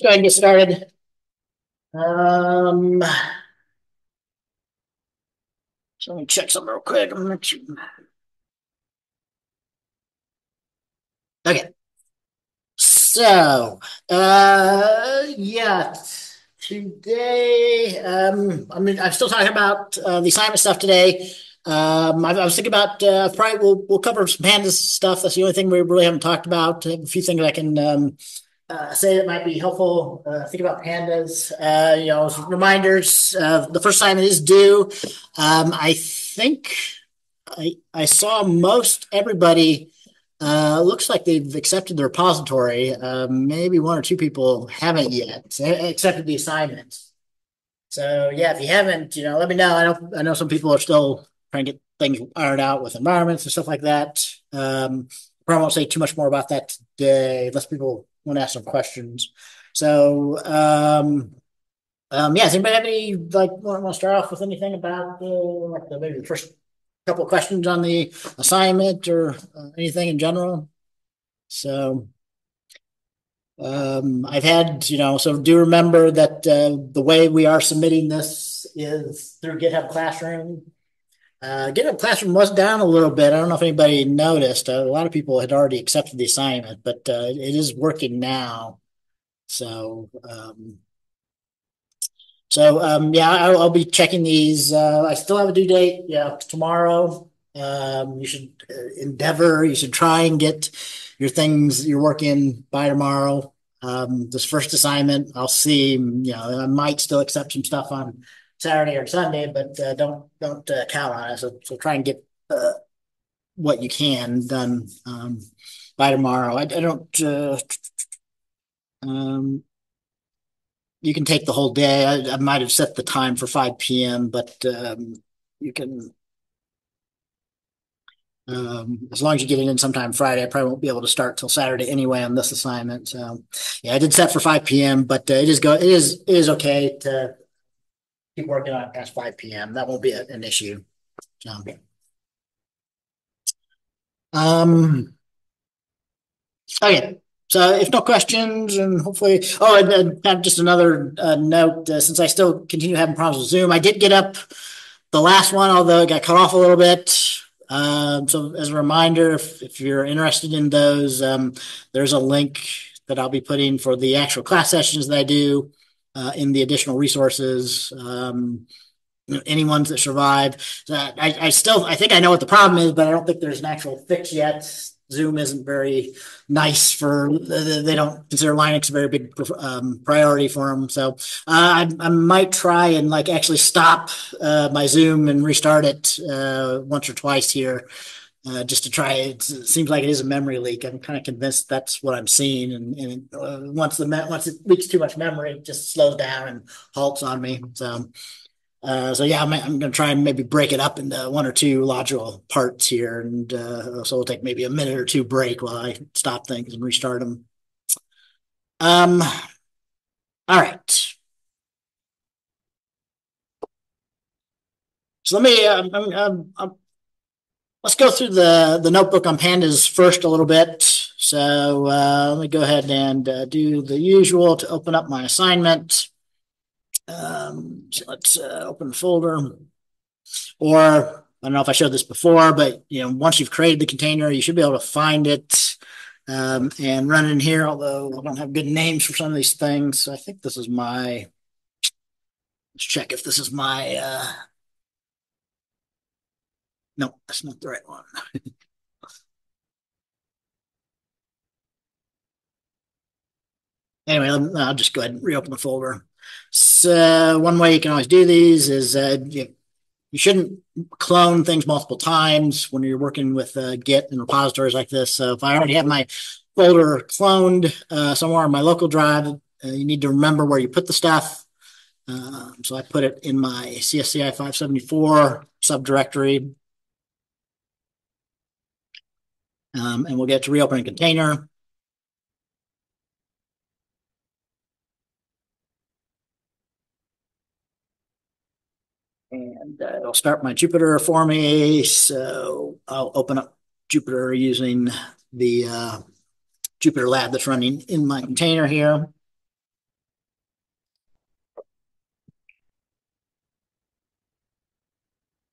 let's go ahead and get started. Um, so let me check something real quick. Okay. So, uh, yeah, today, um, I mean, I'm still talking about uh, the assignment stuff today. Um, I, I was thinking about uh, probably we'll we'll cover some pandas stuff. That's the only thing we really haven't talked about. A few things I can um, uh, say that might be helpful. Uh, think about pandas. Uh, you know, reminders. The first assignment is due. Um, I think I I saw most everybody. Uh, looks like they've accepted the repository. Uh, maybe one or two people haven't yet accepted the assignment. So yeah, if you haven't, you know, let me know. I know I know some people are still trying to get things ironed out with environments and stuff like that. Um, probably won't say too much more about that today, unless people want to ask some questions. So um, um, yeah, does anybody have any like want to start off with anything about the like the maybe the first couple questions on the assignment or uh, anything in general. So um, I've had, you know, so do remember that uh, the way we are submitting this is through GitHub Classroom. Uh, GitHub Classroom was down a little bit. I don't know if anybody noticed. Uh, a lot of people had already accepted the assignment, but uh, it is working now. So um, so um, yeah, I'll, I'll, be checking these. Uh, I still have a due date. Yeah, tomorrow. Um, you should uh, endeavor. You should try and get your things you're working by tomorrow. Um, this first assignment, I'll see. You know, I might still accept some stuff on Saturday or Sunday, but uh, don't don't uh, count on it. So, so try and get uh, what you can done um, by tomorrow. I, I don't. Uh, um, you can take the whole day. I, I might have set the time for 5 p.m., but um, you can, um, as long as you get it in sometime Friday, I probably won't be able to start till Saturday anyway on this assignment. So, yeah, I did set for 5 p.m., but uh, it is go it is it is okay to keep working on it past 5 p.m. That won't be an issue. So, um, okay. So if no questions and hopefully, oh, and, and just another uh, note, uh, since I still continue having problems with Zoom, I did get up the last one, although it got cut off a little bit. Um, so as a reminder, if, if you're interested in those, um, there's a link that I'll be putting for the actual class sessions that I do in the additional resources. Um, any ones that survive. So I, I still, I think I know what the problem is, but I don't think there's an actual fix yet Zoom isn't very nice for they don't consider Linux a very big um, priority for them. So uh, I, I, might try and like actually stop uh, my Zoom and restart it uh, once or twice here. Uh, just to try it. seems like it is a memory leak. I'm kind of convinced that's what I'm seeing. And, and uh, once the once it leaks too much memory, it just slows down and halts on me. So uh, so yeah, I'm, I'm going to try and maybe break it up into one or two logical parts here, and uh, so we'll take maybe a minute or two break while I stop things and restart them. Um, all right. So let me um, um, um, um, let's go through the the notebook on pandas first a little bit. So uh, let me go ahead and uh, do the usual to open up my assignment. Um, so let's uh, open the folder. Or I don't know if I showed this before, but you know, once you've created the container, you should be able to find it um, and run in here. Although I don't have good names for some of these things, I think this is my. Let's check if this is my. No, that's not the right one. anyway, I'll just go ahead and reopen the folder. So one way you can always do these is uh, you, you shouldn't clone things multiple times when you're working with uh, Git and repositories like this. So if I already have my folder cloned uh, somewhere on my local drive, uh, you need to remember where you put the stuff. Um, so I put it in my CSCI 574 subdirectory. Um, and we'll get to reopen container. and uh, it'll start my Jupyter for me. So I'll open up Jupyter using the uh, Jupyter lab that's running in my container here.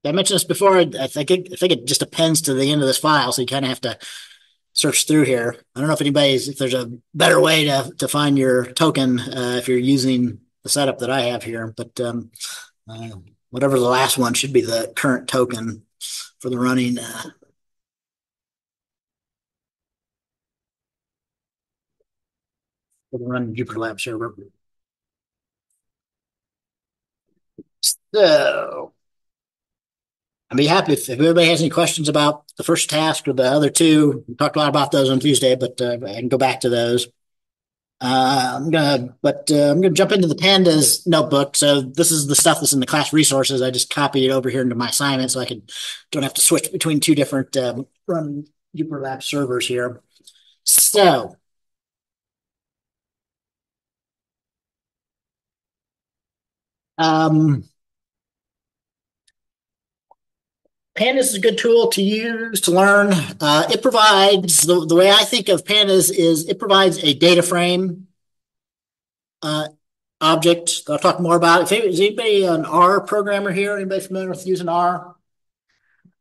I mentioned this before. I think it, I think it just appends to the end of this file, so you kind of have to search through here. I don't know if anybody's if there's a better way to to find your token uh, if you're using the setup that I have here, but um, uh, whatever the last one should be the current token for the running. Uh, for the running Jupyter Lab server. So I'd be happy if, if has any questions about the first task or the other two. We talked a lot about those on Tuesday, but uh, I can go back to those. Uh, I'm gonna, but uh, I'm gonna jump into the pandas notebook. So this is the stuff that's in the class resources. I just copied it over here into my assignment, so I can don't have to switch between two different um, run Lab servers here. So um, Pandas is a good tool to use to learn. Uh, it provides the, the way I think of Pandas is it provides a data frame uh, object. I'll talk more about. If is anybody an R programmer here? Anybody familiar with using R?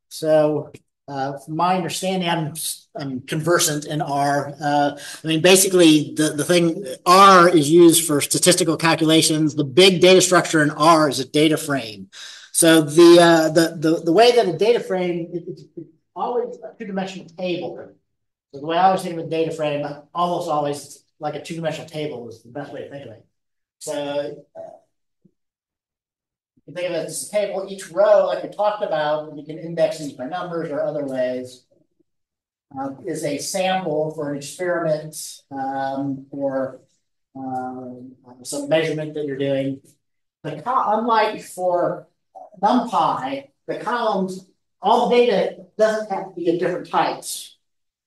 So, uh, from my understanding, I'm I'm conversant in R. Uh, I mean, basically, the the thing R is used for statistical calculations. The big data structure in R is a data frame. So the uh, the, the the way that a data frame it, it's, always a two dimensional table. So the way I always think of a data frame, almost always like a two dimensional table is the best way to think of it. So uh, you think of it as a table. Each row, like we talked about, you can index these by numbers or other ways. Um, is a sample for an experiment um, or um, some measurement that you're doing. But unlike for NumPy, the columns, all the data doesn't have to be of different types.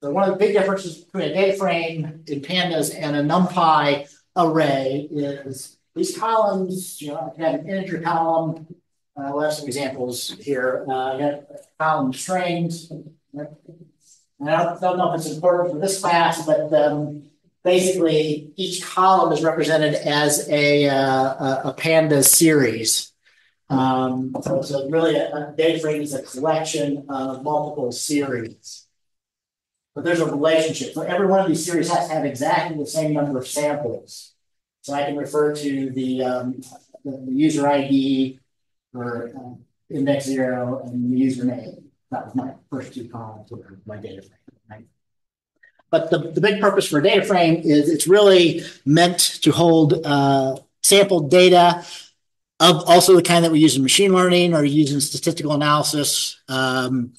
So one of the big differences between a data frame in pandas and a NumPy array is these columns, you know, I can have an integer column. Uh, we'll have some examples here. Uh, I got column strings. And I don't, don't, know if it's important for this class, but um, basically each column is represented as a, uh, a, a pandas series. Um, so, really a, a data frame is a collection of multiple series. But there's a relationship. So every one of these series has to have exactly the same number of samples. So I can refer to the, um, the, the, user ID for um, index zero and the username. That was my first two columns of my data frame. But the, the big purpose for a data frame is it's really meant to hold uh, sampled data of also the kind that we use in machine learning or use in statistical analysis um,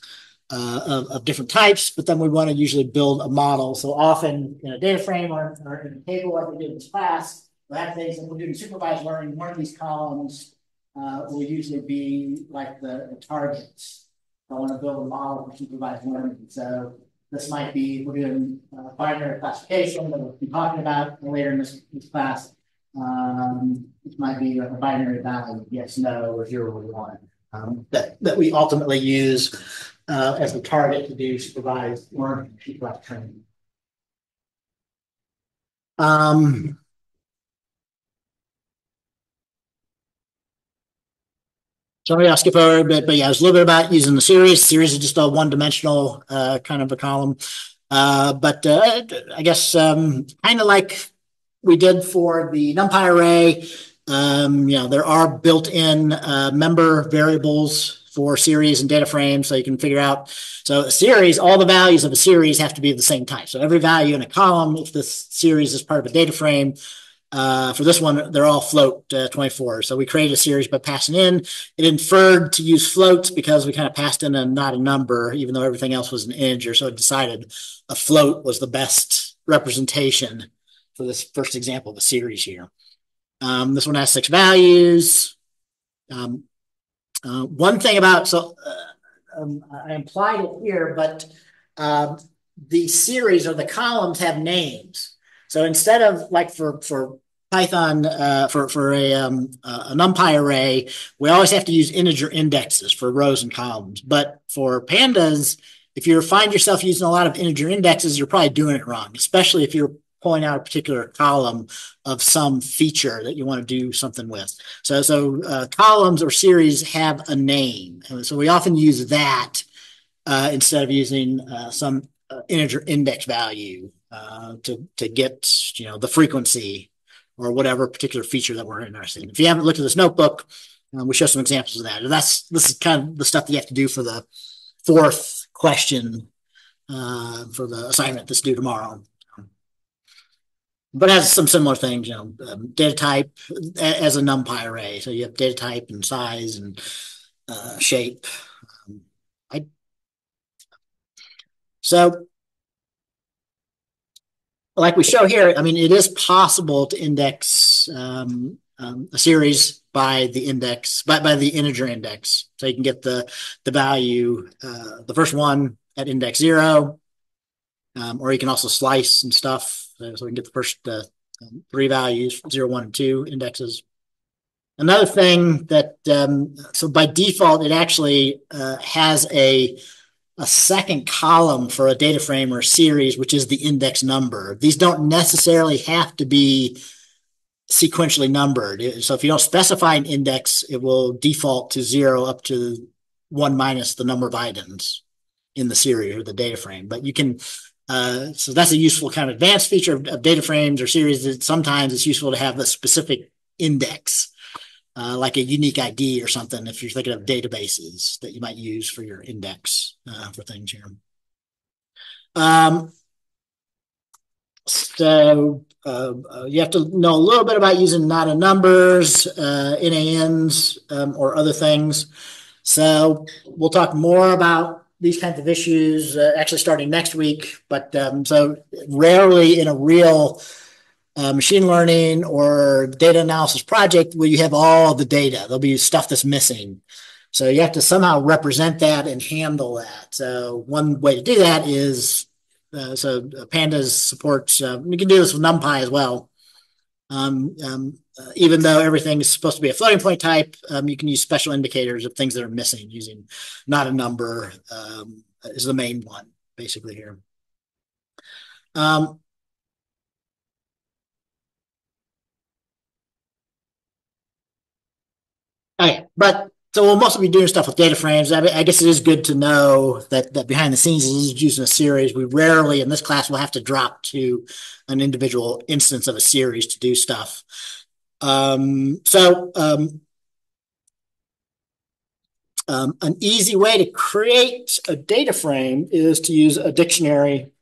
uh, of, of, different types, but then we want to usually build a model. So often in a data frame or, or in a table like we did in this class, we have things that we're doing supervised learning. One of these columns uh, will usually be like the, the targets. I want to build a model for supervised learning. So this might be, we're doing uh, binary classification that we'll be talking about later in this, this class. Um, it might be a binary value, yes, no, or zero or one, um, that, that we ultimately use uh, as the target to do supervised learning, supervised training. Um, Sorry, I'll skip over a bit, but yeah, it was a little bit about using the series. Series is just a one-dimensional uh, kind of a column. Uh, but uh, I guess um, kind of like we did for the NumPy array. Um, you know, there are built-in uh, member variables for series and data frames, so you can figure out. So a series, all the values of a series have to be the same type. So every value in a column, if this series is part of a data frame, uh, for this one, they're all float uh, 24. So we created a series by passing in. It inferred to use floats because we kind of passed in a not a number, even though everything else was an integer. So it decided a float was the best representation for this first example of the series here. Um, this one has six values. Um, uh, one thing about, so uh, um, I implied it here, but uh, the series or the columns have names. So instead of like for, for Python, uh, for, for a, um, a NumPy array, we always have to use integer indexes for rows and columns. But for pandas, if you find yourself using a lot of integer indexes, you're probably doing it wrong, especially if you're pulling out a particular column of some feature that you want to do something with. So, so uh, columns or series have a name. And so we often use that uh, instead of using uh, some uh, integer index value uh, to, to get, you know, the frequency or whatever particular feature that we're interested in. If you haven't looked at this notebook, um, we show some examples of that. And that's, this is kind of the stuff that you have to do for the fourth question uh, for the assignment that's due tomorrow. But has some similar things, you know, um, data type as a NumPy array. So you have data type and size and uh, shape. Um, I, so like we show here, I mean, it is possible to index um, um, a series by the index, by, by the integer index. So you can get the, the value, uh, the first one at index zero, um, or you can also slice and stuff. So we can get the first uh, three values, zero, one, and two indexes. Another thing that, um, so by default, it actually uh, has a a second column for a data frame or series, which is the index number. These don't necessarily have to be sequentially numbered. So if you don't specify an index, it will default to zero up to one minus the number of items in the series or the data frame. But you can, uh, so that's a useful kind of advanced feature of, of data frames or series. That sometimes it's useful to have a specific index uh, like a unique ID or something if you're thinking of databases that you might use for your index uh, for things here. Um, so uh, uh you have to know a little bit about using not a numbers, uh, NANs, um, or other things. So we'll talk more about these kinds of issues uh, actually starting next week. But um, so rarely in a real uh, machine learning or data analysis project where you have all the data. There'll be stuff that's missing. So you have to somehow represent that and handle that. So one way to do that is, uh, so Pandas supports, uh, you can do this with NumPy as well. Um, um, even though everything is supposed to be a floating point type, um, you can use special indicators of things that are missing using not a number um, is the main one basically here. Um, Okay, but so we'll mostly be doing stuff with data frames. I, I guess it is good to know that that behind the scenes is using a series. We rarely in this class will have to drop to an individual instance of a series to do stuff. Um, so um, um, an easy way to create a data frame is to use a dictionary,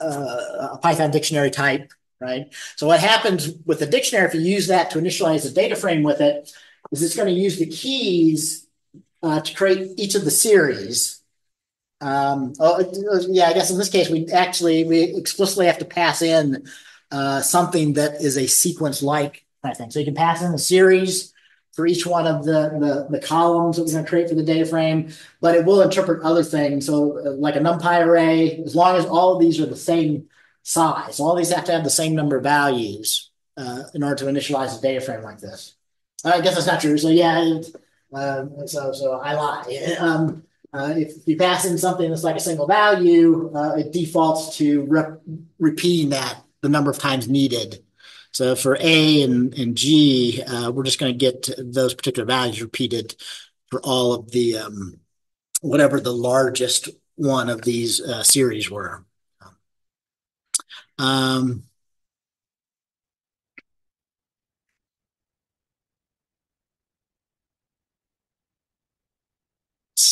uh, a Python dictionary type, right? So what happens with the dictionary, if you use that to initialize a data frame with it, is it's going to use the keys uh, to create each of the series. Um, oh, yeah, I guess in this case, we actually, we explicitly have to pass in uh, something that is a sequence-like kind of thing. So you can pass in a series for each one of the, the, the columns that we're going to create for the data frame, but it will interpret other things. So uh, like a NumPy array, as long as all of these are the same size, all these have to have the same number of values uh, in order to initialize a data frame like this. I guess that's not true. So yeah, um, so so I lie. Um, uh, if you pass in something that's like a single value, uh, it defaults to re repeating that the number of times needed. So for A and, and G, uh, we're just going to get those particular values repeated for all of the um, whatever the largest one of these uh, series were. Um,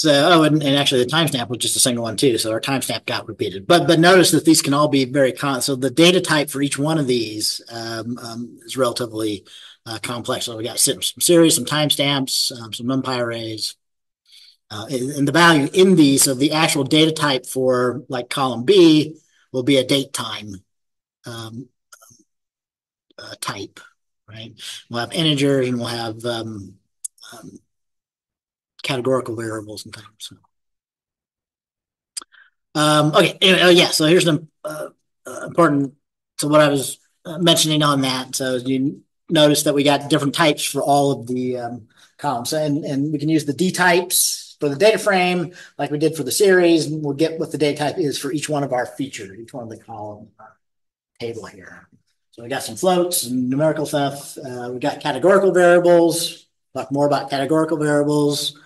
So, oh, and, and actually the timestamp was just a single one too. So our timestamp got repeated. But but notice that these can all be very con. So the data type for each one of these um, um, is relatively uh, complex. So we got some series, some timestamps, um, some NumPy arrays, uh, and, and, the value in these of so the actual data type for like column B will be a date time um, uh, type, right? We'll have integers and we'll have um, um, categorical variables and things. So. Um, okay, anyway, oh, yeah, so here's an uh, uh, important, to what I was uh, mentioning on that. So you notice that we got different types for all of the um, columns and, and we can use the D types for the data frame like we did for the series and we'll get what the data type is for each one of our features, each one of the column table here. So we got some floats and numerical stuff. Uh, we got categorical variables. Talk more about categorical variables.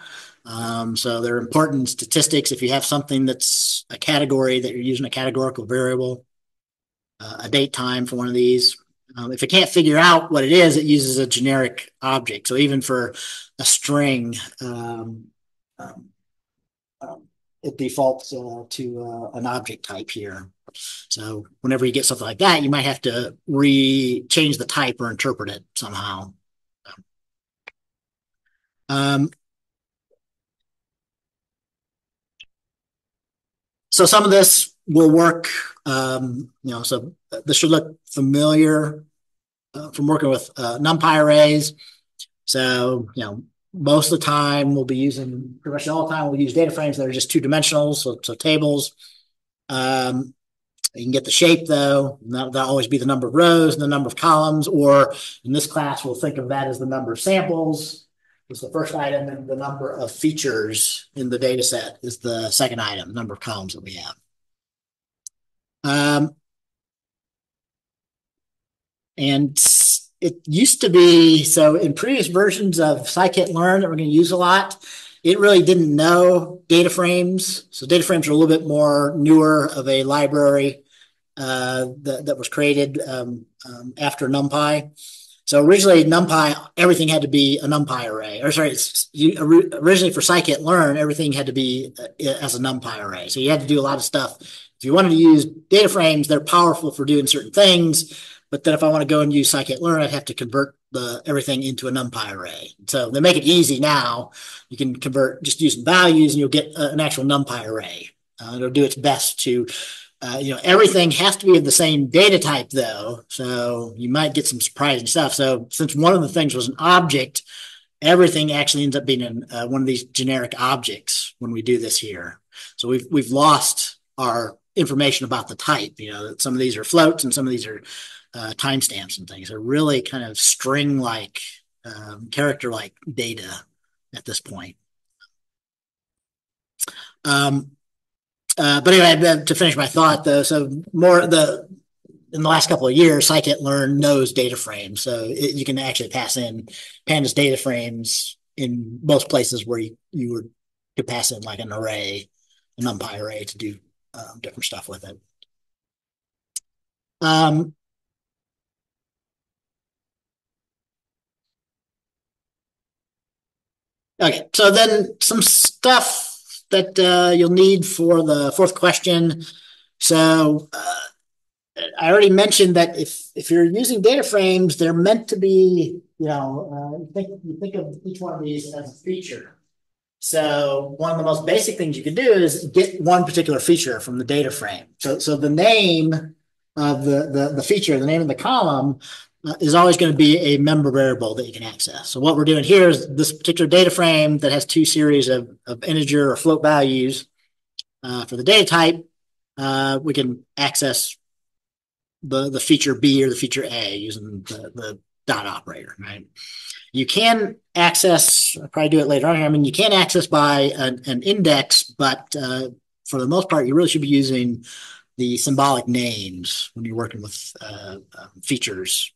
Um, so they're important statistics. If you have something that's a category that you're using a categorical variable, uh, a date time for one of these. Um, if it can't figure out what it is, it uses a generic object. So even for a string, um, um, um it defaults uh, to uh, an object type here. So whenever you get something like that, you might have to re change the type or interpret it somehow. Um, so some of this will work, um, you know, so this should look familiar uh, from working with uh, NumPy arrays. So, you know, most of the time we'll be using, pretty much all the time we'll use data frames that are just two dimensional, so, so tables. Um, you can get the shape though, that'll, that'll always be the number of rows and the number of columns, or in this class, we'll think of that as the number of samples is the first item, and the number of features in the data set is the second item, number of columns that we have. Um, and it used to be, so in previous versions of scikit-learn that we're going to use a lot, it really didn't know data frames. So data frames are a little bit more newer of a library uh, that, that was created um, um, after NumPy. So originally NumPy, everything had to be a NumPy array. Or sorry, you, originally for scikit-learn, everything had to be uh, as a NumPy array. So you had to do a lot of stuff. If you wanted to use data frames, they're powerful for doing certain things. But then if I want to go and use scikit-learn, I'd have to convert the everything into a NumPy array. So they make it easy now. You can convert just using values and you'll get an actual NumPy array. Uh, it'll do its best to uh, you know, everything has to be of the same data type though. So you might get some surprising stuff. So since one of the things was an object, everything actually ends up being an, uh, one of these generic objects when we do this here. So we've, we've lost our information about the type, you know, some of these are floats and some of these are uh, timestamps and things. They're really kind of string like, um, character like data at this point. Um, uh, but anyway, to finish my thought though, so more the in the last couple of years, scikit-learn knows data frames, so it, you can actually pass in pandas data frames in most places where you, you would could pass in like an array, a NumPy array to do um, different stuff with it. Um, okay, so then some stuff that uh, you'll need for the fourth question. So uh, I already mentioned that if if you're using data frames, they're meant to be, you know, uh, think you think of each one of these as a feature. So one of the most basic things you can do is get one particular feature from the data frame. So so the name of the the, the feature, the name of the column uh, is always going to be a member variable that you can access. So what we're doing here is this particular data frame that has two series of, of integer or float values uh, for the data type, uh, we can access the, the feature B or the feature A using the, the dot operator, right? You can access, I'll probably do it later on here. I mean, you can access by an, an index, but uh, for the most part, you really should be using the symbolic names when you're working with uh, um, features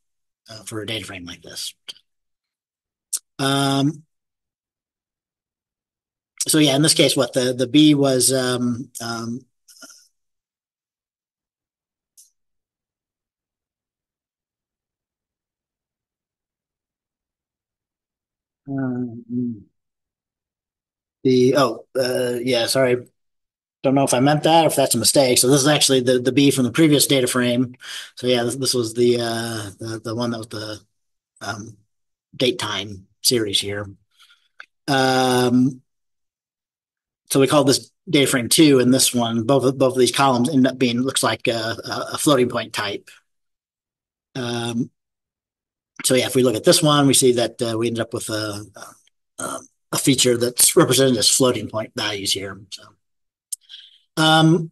uh, for a data frame like this. Um, so yeah, in this case, what the, the B was, um, um, um the, oh, uh, yeah, sorry. Don't know if I meant that or if that's a mistake. So this is actually the, the B from the previous data frame. So yeah, this, this was the, uh, the, the one that was the, um, date time series here. Um, so we call this data frame two and this one, both of, both of these columns end up being, looks like a, a floating point type. Um, so yeah, if we look at this one, we see that uh, we ended up with a, a, a, feature that's represented as floating point values here. So, um,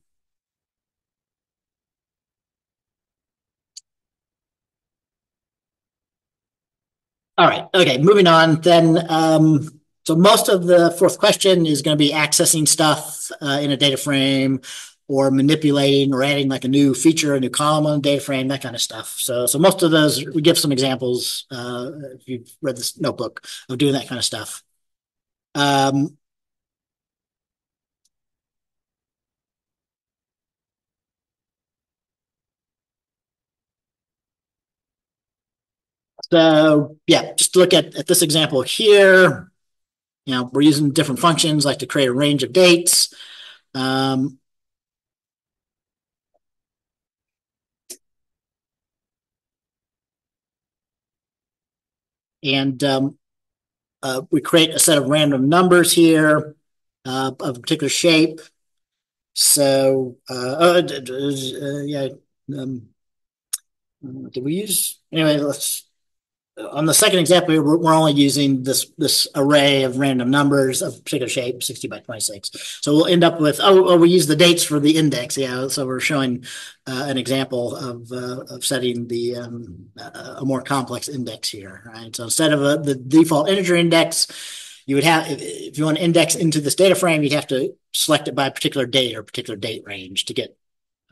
All right. Okay. Moving on then. Um, so most of the fourth question is going to be accessing stuff uh, in a data frame. or manipulating or adding like a new feature, a new column on the data frame, that kind of stuff. So, so most of those, we give some examples, uh, if you've read this notebook of doing that kind of stuff. Um, So yeah, just look at, at this example here. You know, we're using different functions like to create a range of dates. Um, and um, uh, we create a set of random numbers here uh, of a particular shape. So, uh, uh, uh yeah, um, did we use, anyway, let's on the second example, we're, we're, only using this this array of random numbers of particular shape, 60 by 26. So we'll end up with, oh, oh we use the dates for the index. Yeah, so we're showing uh, an example of, uh, of setting the um, a more complex index here, right? So instead of a, the default integer index, you would have, if, if you want to index into this data frame, you'd have to select it by a particular date or particular date range to get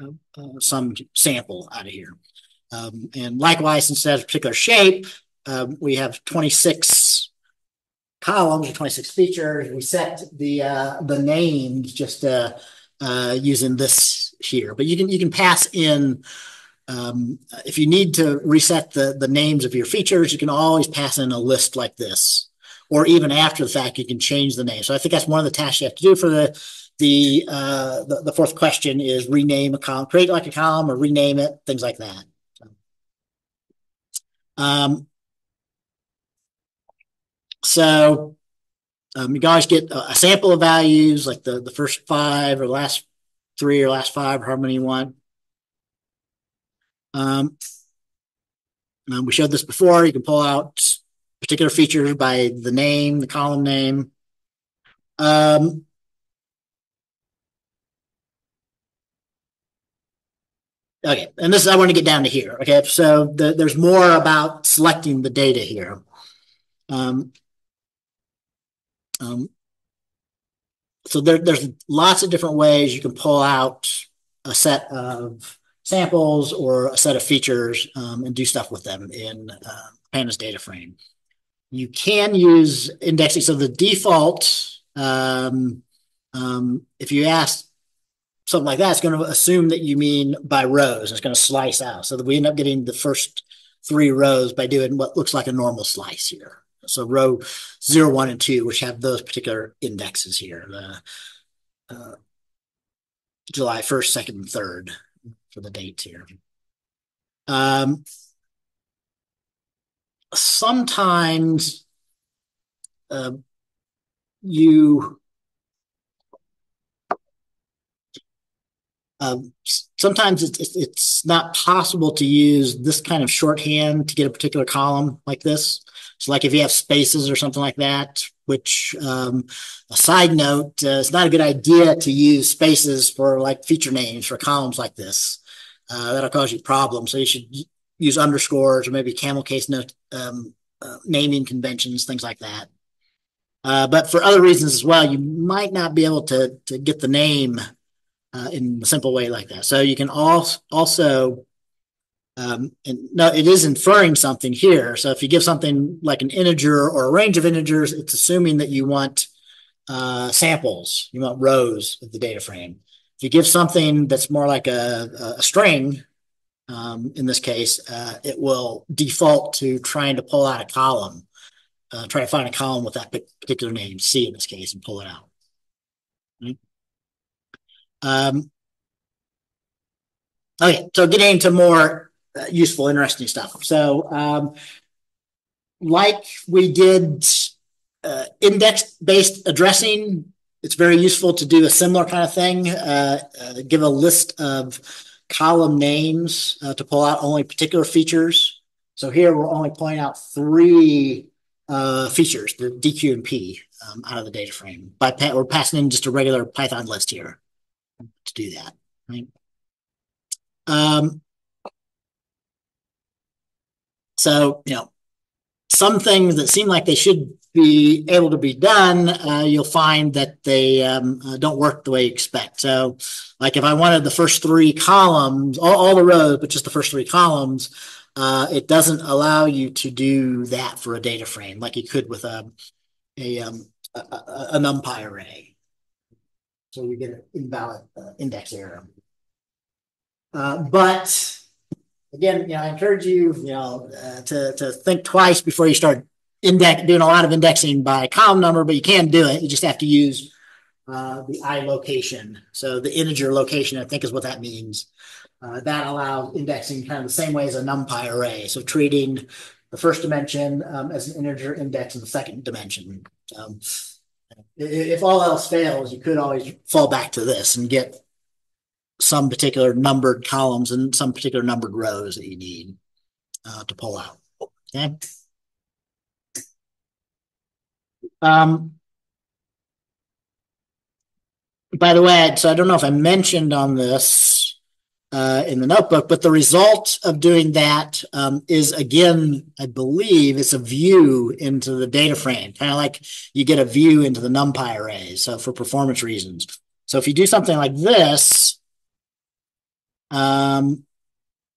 uh, uh some sample out of here. Um, and likewise, instead of particular shape, um, we have 26 columns or 26 features. We set the uh, the names just uh, uh, using this here, but you can you can pass in um, if you need to reset the the names of your features. You can always pass in a list like this, or even after the fact, you can change the name. So I think that's one of the tasks you have to do for the the uh, the, the fourth question is rename a column, create like a column, or rename it, things like that. Um, so um, you guys get a, sample of values, like the, the first five or last three or last five, or however many you want. Um, um, we showed this before. You can pull out particular features by the name, the column name. Um, okay, and this I want to get down to here. Okay, so the, there's more about selecting the data here. Um, um, so there, there's lots of different ways you can pull out a set of samples or a set of features um, and do stuff with them in uh, Pandas data frame. You can use indexing. So the default, um, um, if you ask something like that, it's going to assume that you mean by rows. It's going to slice out. So that we end up getting the first three rows by doing what looks like a normal slice here. So row zero, one, and two, which have those particular indexes here, the uh, July 1st, 2nd, and 3rd for the dates here. Um, sometimes uh, you um, sometimes it's, it's not possible to use this kind of shorthand to get a particular column like this. So like if you have spaces or something like that, which um, a side note, uh, it's not a good idea to use spaces for like feature names for columns like this. Uh, that'll cause you problems. So you should use underscores or maybe camel case note, um, uh, naming conventions, things like that. Uh, but for other reasons as well, you might not be able to, to get the name uh, in a simple way like that. So you can also, also um, and no, it is inferring something here. So if you give something like an integer or a range of integers, it's assuming that you want uh, samples, you want rows of the data frame. If you give something that's more like a, a string, um, in this case, uh, it will default to trying to pull out a column, uh, try to find a column with that particular name, C in this case, and pull it out. Right? Um, okay, so getting into more useful, interesting stuff. So, um, like we did uh, index-based addressing, it's very useful to do a similar kind of thing. Uh, uh give a list of column names uh, to pull out only particular features. So here we're only pulling out three uh, features, the DQ and P, um, out of the data frame. By pa we're passing in just a regular Python list here to do that. Right. Um, So, you know, some things that seem like they should be able to be done, uh, you'll find that they um, uh, don't work the way you expect. So, like if I wanted the first three columns, all, all the rows, but just the first three columns, uh, it doesn't allow you to do that for a data frame like you could with a a, um, a, a NumPy array. So you get an invalid uh, index error. Uh, but again, you know, I encourage you, you know, uh, to to think twice before you start index doing a lot of indexing by column number, but you can do it. You just have to use uh, the I location. So the integer location, I think is what that means. Uh, that allows indexing kind of the same way as a NumPy array. So treating the first dimension um, as an integer index in the second dimension. Um, if all else fails, you could always fall back to this and get some particular numbered columns and some particular numbered rows that you need uh, to pull out. Okay. Um, by the way, so I don't know if I mentioned on this uh, in the notebook, but the result of doing that um, is again, I believe it's a view into the data frame, kind of like you get a view into the NumPy array. So for performance reasons. So if you do something like this, um,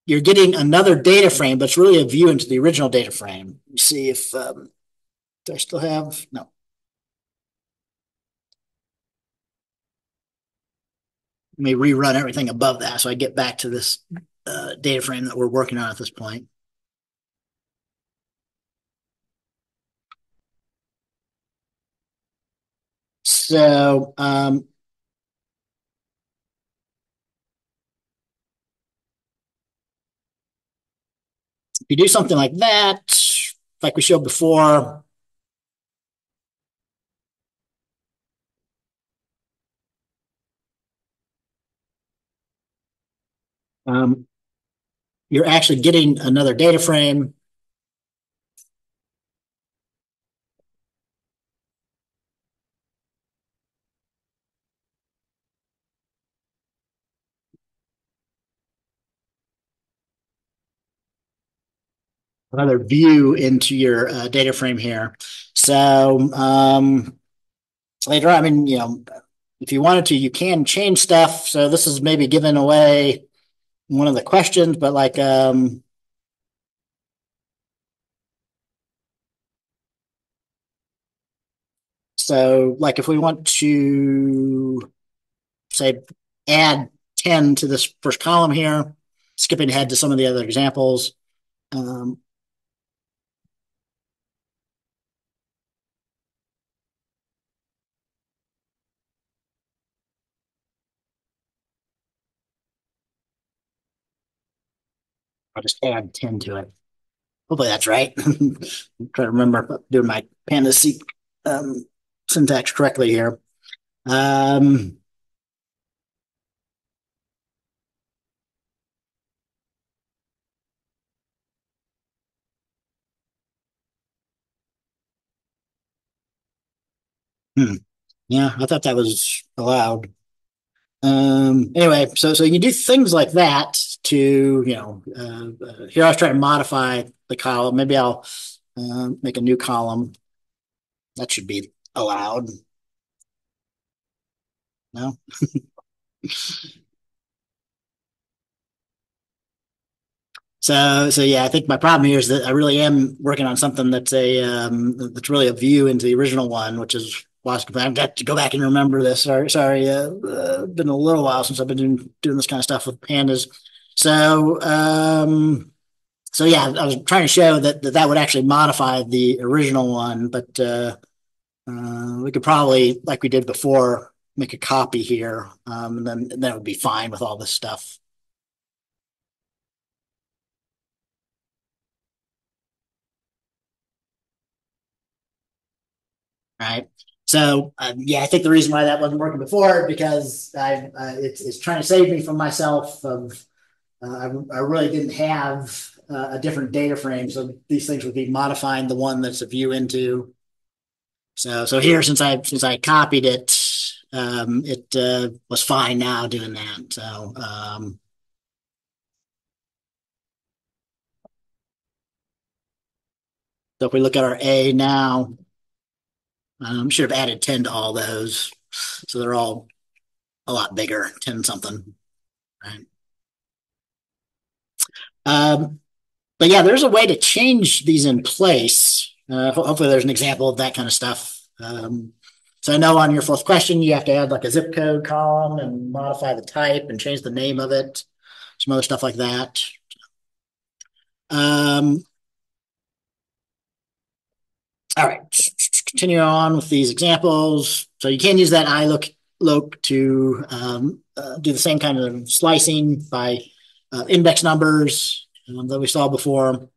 you're getting another data frame, but it's really a view into the original data frame. See if um, do I still have no. Let me rerun everything above that so I get back to this uh, data frame that we're working on at this point. So um, if you do something like that, like we showed before, um, you're actually getting another data frame. Another view into your uh, data frame here. So um, later I mean, you know, if you wanted to, you can change stuff. So this is maybe giving away one of the questions, but like um so like if we want to say add 10 to this first column here, skipping ahead to some of the other examples. Um, I'll just add 10 to it. Hopefully that's right. I'm trying to remember doing my pandas um, syntax correctly here. Um, hmm. Yeah, I thought that was allowed. Um, anyway, so so you can do things like that to you know. Uh, uh, here I was trying to modify the column. Maybe I'll uh, make a new column. That should be allowed. No. So, so yeah, I think my problem here is that I really am working on something that's a um, that's really a view into the original one, which is I've got to go back and remember this. Sorry, sorry. Uh, uh, been a little while since I've been doing, doing this kind of stuff with pandas. So, um, so yeah, I was trying to show that that, that would actually modify the original one, but uh, uh, we could probably, like we did before, make a copy here, um, and then then would be fine with all this stuff. Right. So um, yeah, I think the reason why that wasn't working before because I uh, it's, it's trying to save me from myself. Of uh, I, I, really didn't have uh, a different data frame, so these things would be modifying the one that's a view into. So so here since I since I copied it, um, it uh, was fine now doing that. So. Um, So if we look at our A now, um, should have added 10 to all those. So they're all a lot bigger, 10 something. Right. Um, but yeah, there's a way to change these in place. Uh, hopefully there's an example of that kind of stuff. Um, so I know on your fourth question, you have to add like a zip code column and modify the type and change the name of it, some other stuff like that. Um, all right, continue on with these examples. So you can use that iloc look to um, uh, do the same kind of slicing by uh, index numbers um, that we saw before.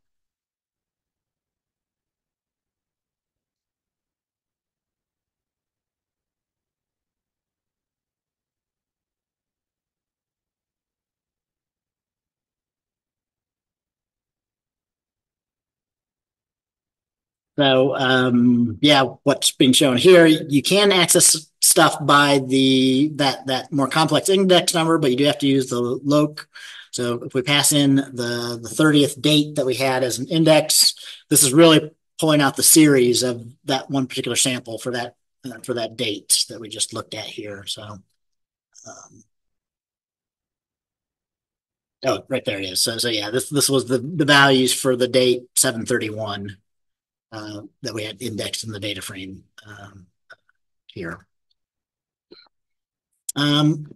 So um, yeah, what's being shown here, you can access stuff by the that that more complex index number, but you do have to use the loc. So if we pass in the the 30th date that we had as an index, this is really pulling out the series of that one particular sample for that for that date that we just looked at here. So um, oh, right there it is. So so yeah, this this was the the values for the date 731 uh, that we had indexed in the data frame um, here. Um,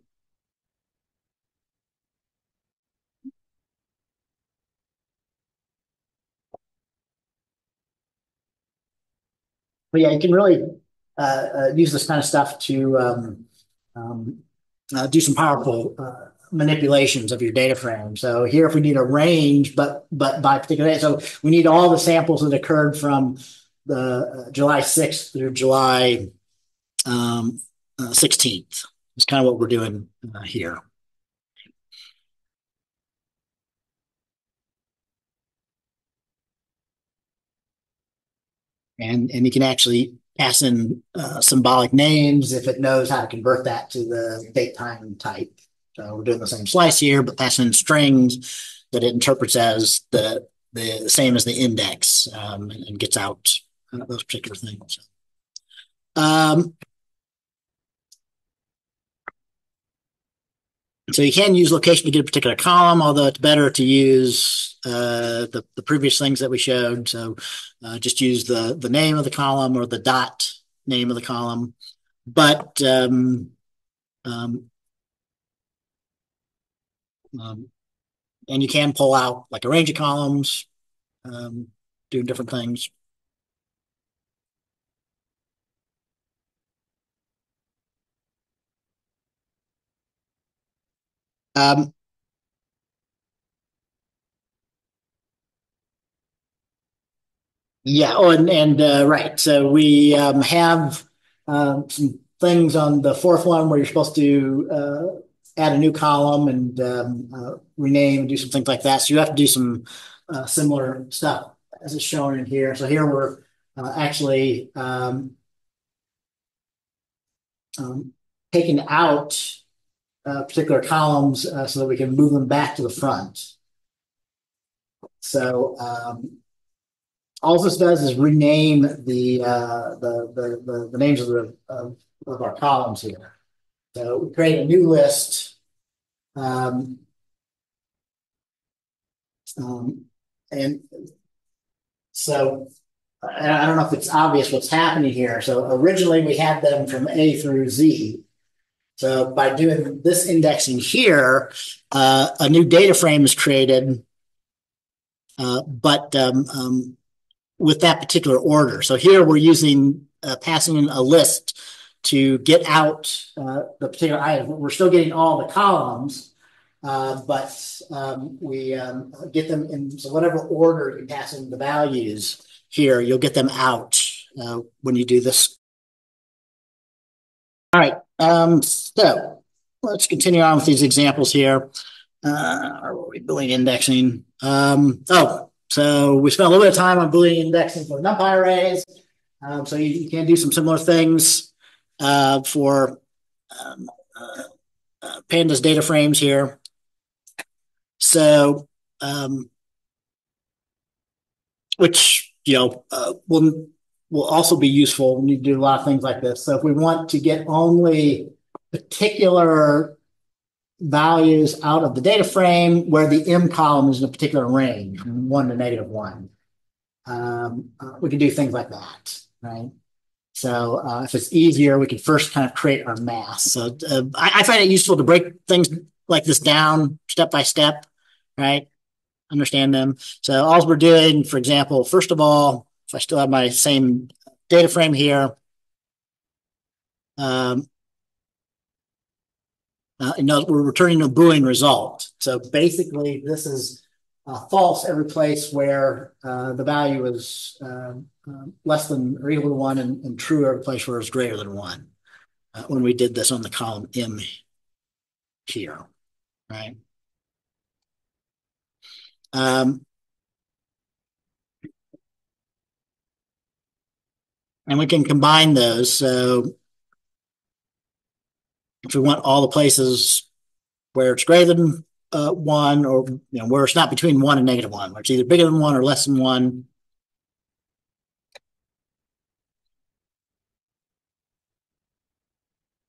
but yeah, you can really uh, uh, use this kind of stuff to um, um, uh, do some powerful manipulations of your data frame. So here, if we need a range, but but by particular, so we need all the samples that occurred from the uh, July 6th through July um, uh, 16th. It's kind of what we're doing uh, here. And, and you can actually pass in uh, symbolic names if it knows how to convert that to the date time type. So we're doing the same slice here, but passing in strings that it interprets as the the same as the index um, and, and, gets out uh, those particular things. Um, so you can use location to get a particular column, although it's better to use uh, the, the previous things that we showed. So uh, just use the, the name of the column or the dot name of the column. But um, um, um, and you can pull out like a range of columns, um, doing different things. Um, yeah. Oh, and, and uh, right. So we um, have um, some things on the fourth one where you're supposed to uh, add a new column and um, uh, rename and do some things like that. So you have to do some uh, similar stuff as it's shown in here. So here we're uh, actually um, um, taking out uh, particular columns uh, so that we can move them back to the front. So um, all this does is rename the, uh, the, the, the, the, names of, the, of, of our columns here. So we create a new list. Um, um, and so I don't know if it's obvious what's happening here. So originally we had them from A through Z. So by doing this indexing here, uh, a new data frame is created, uh, but um, um, with that particular order. So here we're using uh, passing in a list to get out uh, the particular item. We're still getting all the columns, uh, but um, we um, get them in so whatever order you pass in the values here, you'll get them out uh, when you do this. All right, um, so let's continue on with these examples here. Uh, are we Boolean indexing? Um, oh, so we spent a little bit of time on Boolean indexing for NumPy arrays. Um, so you, you, can do some similar things uh, for um, uh, uh, pandas data frames here. So, um, which you know, uh, will will also be useful when you do a lot of things like this. So if we want to get only particular values out of the data frame where the M column is in a particular range, one to negative one, um, uh, we can do things like that, right? So uh, if it's easier, we can first kind of create our mask. So uh, I, I, find it useful to break things like this down step by step, right? Understand them. So all we're doing, for example, first of all, if I still have my same data frame here, um, uh, we're returning a Boolean result. So basically, this is false every place where uh, the value is um, uh, less than or equal to one, and, and, true every place where it's greater than one. Uh, when we did this on the column M here, right? Um, and we can combine those. So if we want all the places where it's greater than uh, one or you know where it's not between one and negative one, where it's either bigger than one or less than one.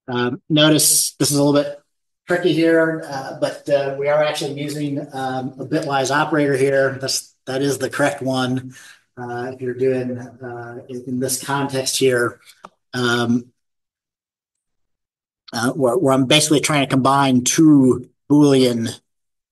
Um, notice this is a little bit tricky here, uh, but uh, we are actually using um, a bitwise operator here. That's that is the correct one. Uh, if you're doing uh, in, in, this context here, um, uh, where, where, I'm basically trying to combine two Boolean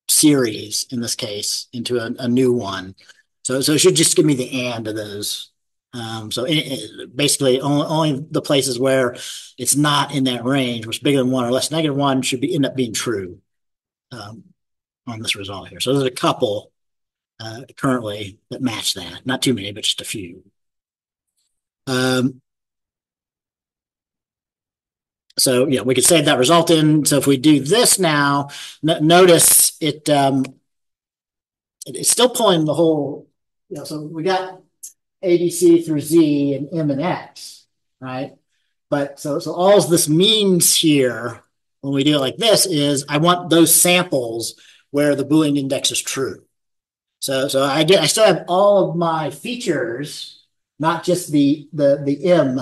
series in this case into a, a new one. So, so it should just give me the and of those. Um, so it, it, basically only, only, the places where it's not in that range, which is bigger than one or less negative one should be end up being true um, on this result here. So there's a couple uh, currently that match that. Not too many, but just a few. Um, so yeah, we could save that result in. So if we do this now, notice it, um, it, it's still pulling the whole, you know, so we got ABC through Z and M and X, right? But so, so all this means here when we do it like this is I want those samples where the Boolean index is true. So, so I get, I still have all of my features, not just the, the, the M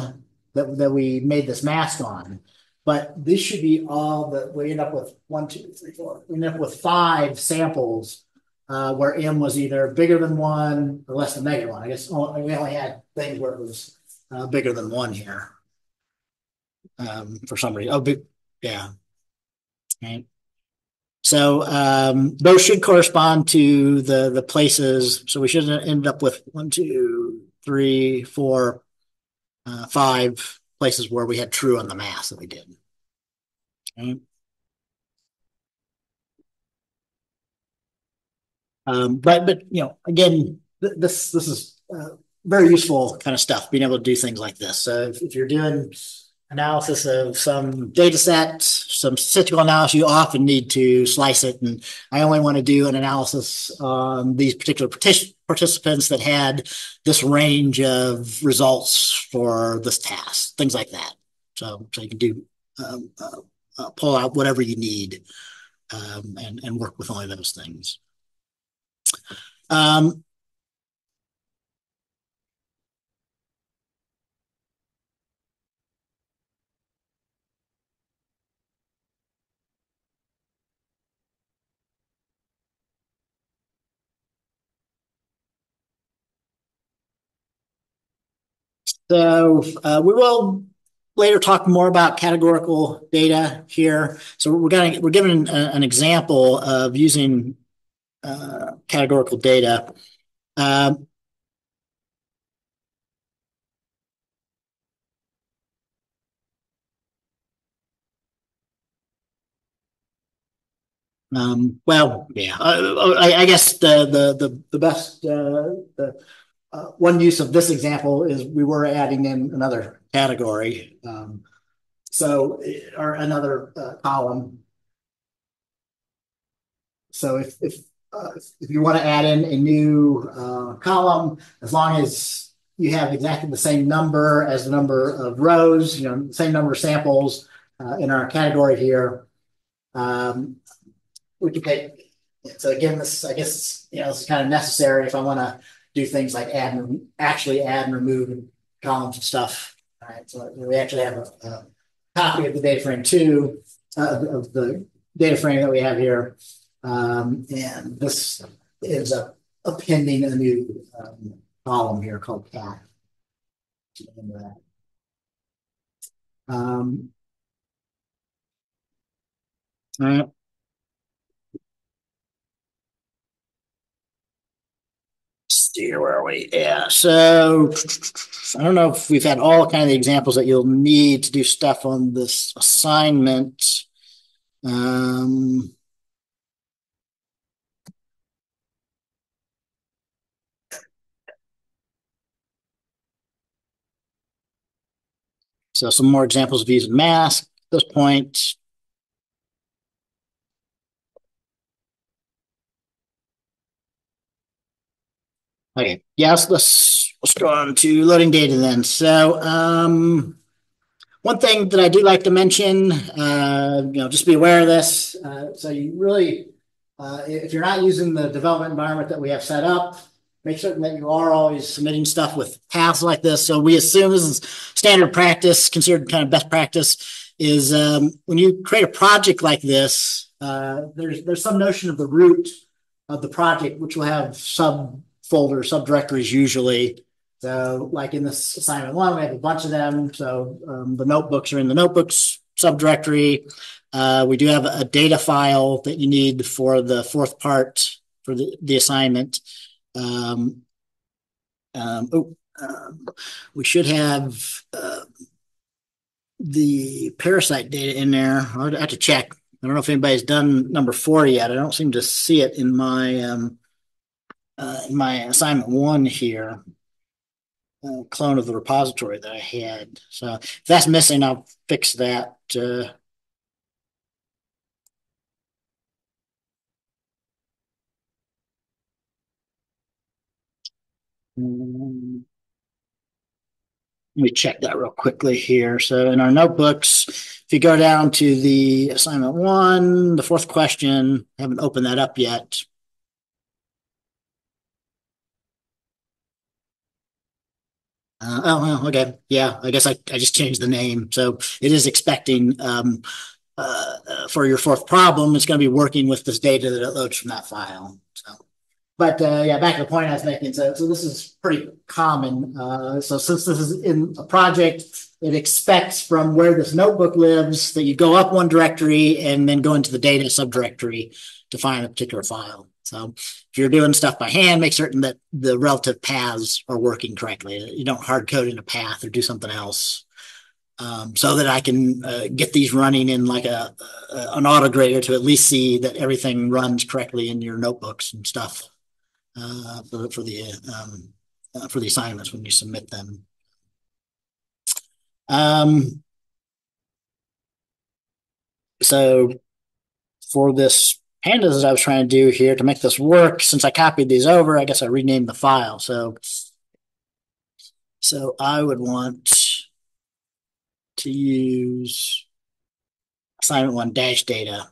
that, that we made this mask on. But this should be all that we end up with one, two, three, four. We end up with five samples uh, where m was either bigger than one or less than negative one. I guess we only had things where it was uh, bigger than one here um, for some reason. Oh, big, yeah. Right. So um, those should correspond to the the places. So we should end up with one, two, three, four, uh, five places where we had true on the mask that we did. Okay. Um, but but you know again th this this is uh, very useful kind of stuff being able to do things like this. So if, if you're doing analysis of some data set, some statistical analysis, you often need to slice it. And I only want to do an analysis on these particular partic participants that had this range of results for this task, things like that. So, so you can do um, uh, uh, pull out whatever you need um, and, and work with only those things. Um, So uh, we will later talk more about categorical data here. So we're going we're given a, an example of using uh, categorical data. Um, um, well, yeah, I, guess the the the, best uh, uh, one use of this example is we were adding in another category. Um, so, or another uh, column. So if, if, uh, if you want to add in a new uh, column, as long as you have exactly the same number as the number of rows, you know, same number of samples uh, in our category here, um, we can take, so again, this, I guess, you know, this is kind of necessary if I want to do things like add and actually add and remove columns and stuff. All right, so we actually have a, a copy of the data frame two uh, of the data frame that we have here. Um, and this is a, appending a new um, column here called cat. Um, all right. See where are we? Yeah, so I don't know if we've had all kind of the examples that you'll need to do stuff on this assignment. Um, so some more examples of using mask at this point. Okay, yes, let's let's go on to loading data then. So um, one thing that I do like to mention, uh, you know, just be aware of this. Uh, so you really, uh, if you're not using the development environment that we have set up, make certain that you are always submitting stuff with paths like this. So we assume this is standard practice, considered kind of best practice, is um, when you create a project like this, uh, there's there's some notion of the root of the project, which will have some folder subdirectories usually. So like in this assignment one, we have a bunch of them. So um, the notebooks are in the notebooks subdirectory. Uh, we do have a data file that you need for the fourth part for the, the assignment. Um, um, oh, um, we should have uh, the parasite data in there. I'll have to check. I don't know if anybody's done number four yet. I don't seem to see it in my um, uh, my assignment one here, uh, clone of the repository that I had. So if that's missing, I'll fix that. Uh, um, let me check that real quickly here. So in our notebooks, if you go down to the assignment one, the fourth question, haven't opened that up yet. Uh, oh, okay. Yeah, I guess I, just changed the name. So it is expecting um, uh, uh for your fourth problem, it's going to be working with this data that it loads from that file. So, but yeah, back to the point I was making. So, this is pretty common. So since this is in a project, it expects from where this notebook lives that you go up one directory and then go into the data subdirectory to find a particular file. So if you're doing stuff by hand, make certain that the relative paths are working correctly. You don't hard code in a path or do something else. Um, so that I can uh, get these running in like a, a, an auto grader to at least see that everything runs correctly in your notebooks and stuff uh, for, for the um, uh, for the assignments when you submit them. Um, so for this pandas that I was trying to do here to make this work, since I copied these over, I guess I renamed the file. So, so I would want to use assignment one dash data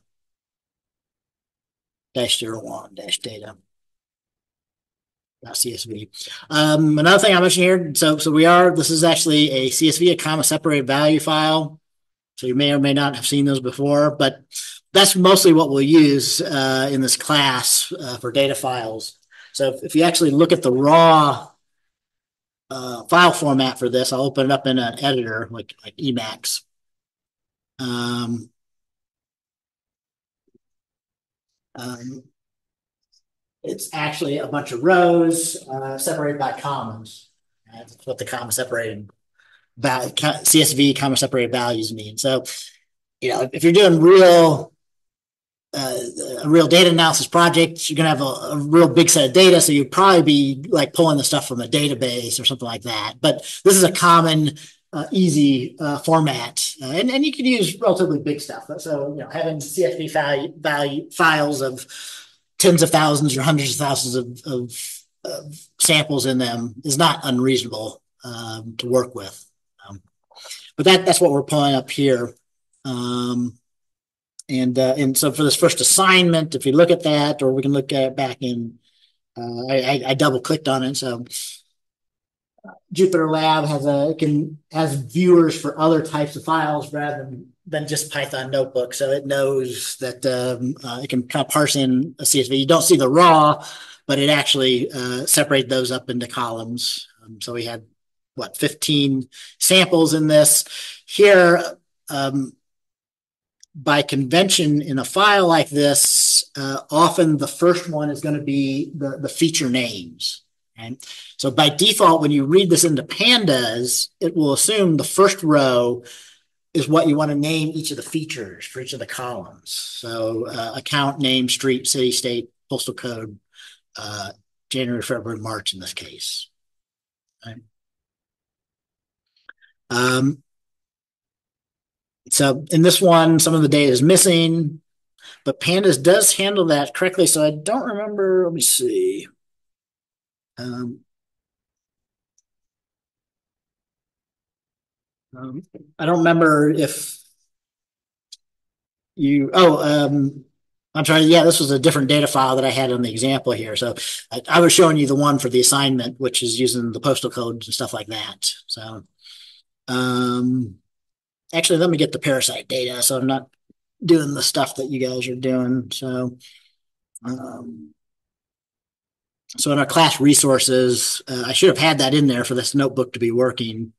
dash zero one dash data. Not CSV. Um, another thing I mentioned here, so so we are. This is actually a CSV, a comma separated value file. So you may or may not have seen those before, but that's mostly what we'll use uh, in this class uh, for data files. So if, if, you actually look at the raw uh, file format for this, I'll open it up in an editor like, like Emacs. Um, um, it's actually a bunch of rows uh, separated by commas. That's what the comma separated CSV comma separated values mean. So, you know, if you're doing real uh, a real data analysis project, you're going to have a, a, real big set of data. So you'd probably be like pulling the stuff from a database or something like that. But this is a common, uh, easy uh, format. Uh, and, and you can use relatively big stuff. So, you know, having CSV value, value files of tens of thousands or hundreds of thousands of, of, of samples in them is not unreasonable um, to work with. Um, but that, that's what we're pulling up here. Um, and uh, and so for this first assignment, if you look at that, or we can look at it back in uh, I, I double clicked on it. So Jupyter Lab has a can has viewers for other types of files rather than than just Python notebook. So it knows that um, uh, it can kind of parse in a CSV. You don't see the raw, but it actually uh, separate those up into columns. Um, so we had what 15 samples in this. Here, um, by convention in a file like this, uh, often the first one is going to be the, the feature names. And so by default, when you read this into pandas, it will assume the first row is what you want to name each of the features for each of the columns. So uh, account, name, street, city, state, postal code, uh, January, February, March in this case. Um, so in this one, some of the data is missing, but Pandas does handle that correctly. So I don't remember. Let me see. Um, um, I don't remember if you. Oh, um, I'm sorry. Yeah, this was a different data file that I had on the example here. So I, I was showing you the one for the assignment, which is using the postal codes and stuff like that. So. Um, actually, let me get the parasite data so I'm not doing the stuff that you guys are doing. So, um, so in our class resources, uh, I should have had that in there for this notebook to be working.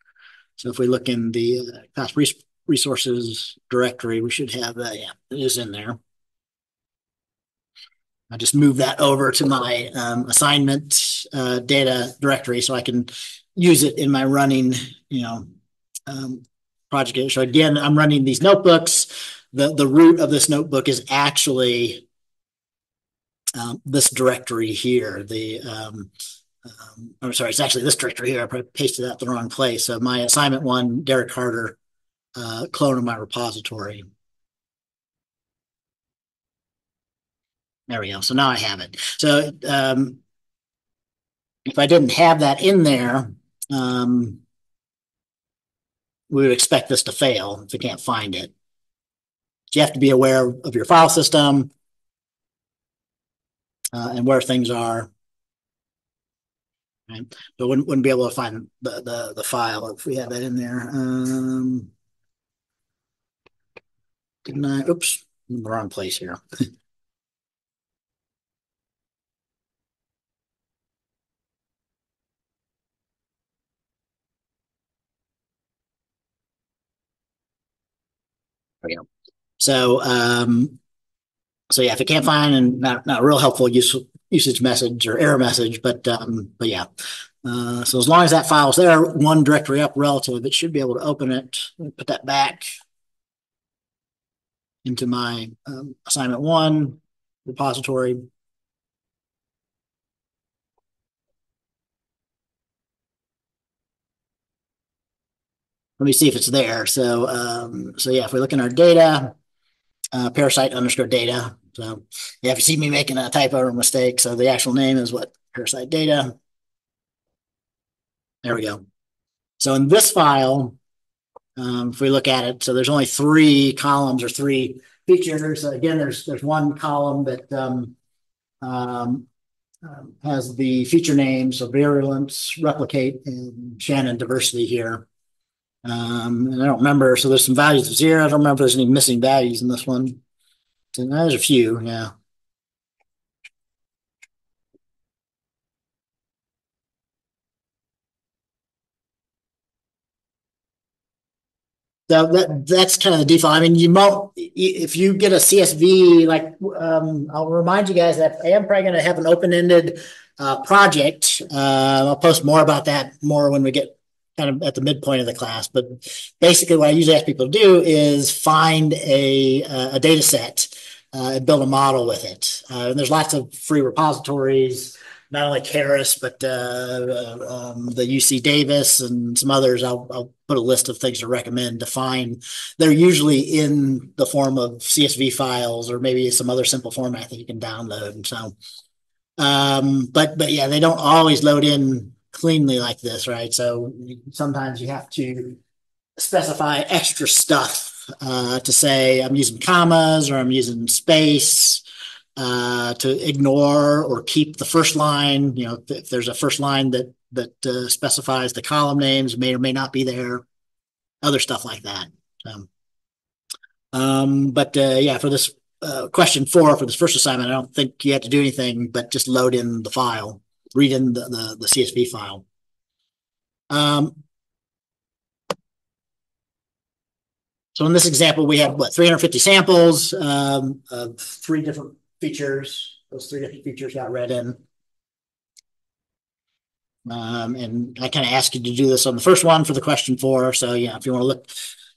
So if we look in the uh, class res resources directory, we should have that. Yeah, it is in there. I just move that over to my um, assignment uh, data directory so I can use it in my running, you know, um, project. So again, I'm running these notebooks. The, the root of this notebook is actually um, this directory here. The um, um, I'm sorry, it's actually this directory here. I pasted that the wrong place. So my assignment one, Derek Harter, uh, clone of my repository. There we go. So now I have it. So um, if I didn't have that in there, um, we would expect this to fail if we can't find it. You have to be aware of your file system uh, and where things are. Right? But wouldn't, wouldn't be able to find the, the, the file if we had that in there. Um, didn't I? Oops, wrong place here. go. So, um, so yeah, if it can't find and not, not real helpful use, usage message or error message, but, um, but yeah. Uh, so as long as that file's there, one directory up relative, it should be able to open it, put that back into my um, assignment one repository. Let me see if it's there. So, um, so yeah, if we look in our data, uh, parasite underscore data. So yeah, if you see me making a typo or a mistake, so the actual name is what parasite data. There we go. So in this file, um, if we look at it, so there's only three columns or three features. So again, there's there's one column that um, um, um has the feature names, so virulence, replicate, and Shannon diversity here. Um, and I don't remember. So there's some values of zero. I don't remember if there's any missing values in this one. There's a few. Yeah. So that that's kind of the default. I mean, you might if you get a CSV, like um, I'll remind you guys that I am probably going to have an open-ended uh, project. Uh, I'll post more about that more when we get kind of at the midpoint of the class. But basically, what I usually ask people to do is find a, a data set uh, and build a model with it. Uh, and there's lots of free repositories, not only Keras, but uh, um, the UC Davis and some others. I'll, I'll, put a list of things to recommend to find. They're usually in the form of CSV files or maybe some other simple format that you can download. And so, um, but but yeah, they don't always load in cleanly like this, right? So sometimes you have to specify extra stuff uh, to say I'm using commas or I'm using space. uh, to ignore or keep the first line. You know, if there's a first line that that uh, specifies the column names may or may not be there, other stuff like that. So, um, but uh, yeah, for this uh, question four for this first assignment, I don't think you have to do anything but just load in the file, read in the the, the CSV file. Um, so in this example, we have what 350 samples um, of three different features. Those three different features got read in. Um, and I kind of ask you to do this on the first one for the question four. So yeah, if you want to look,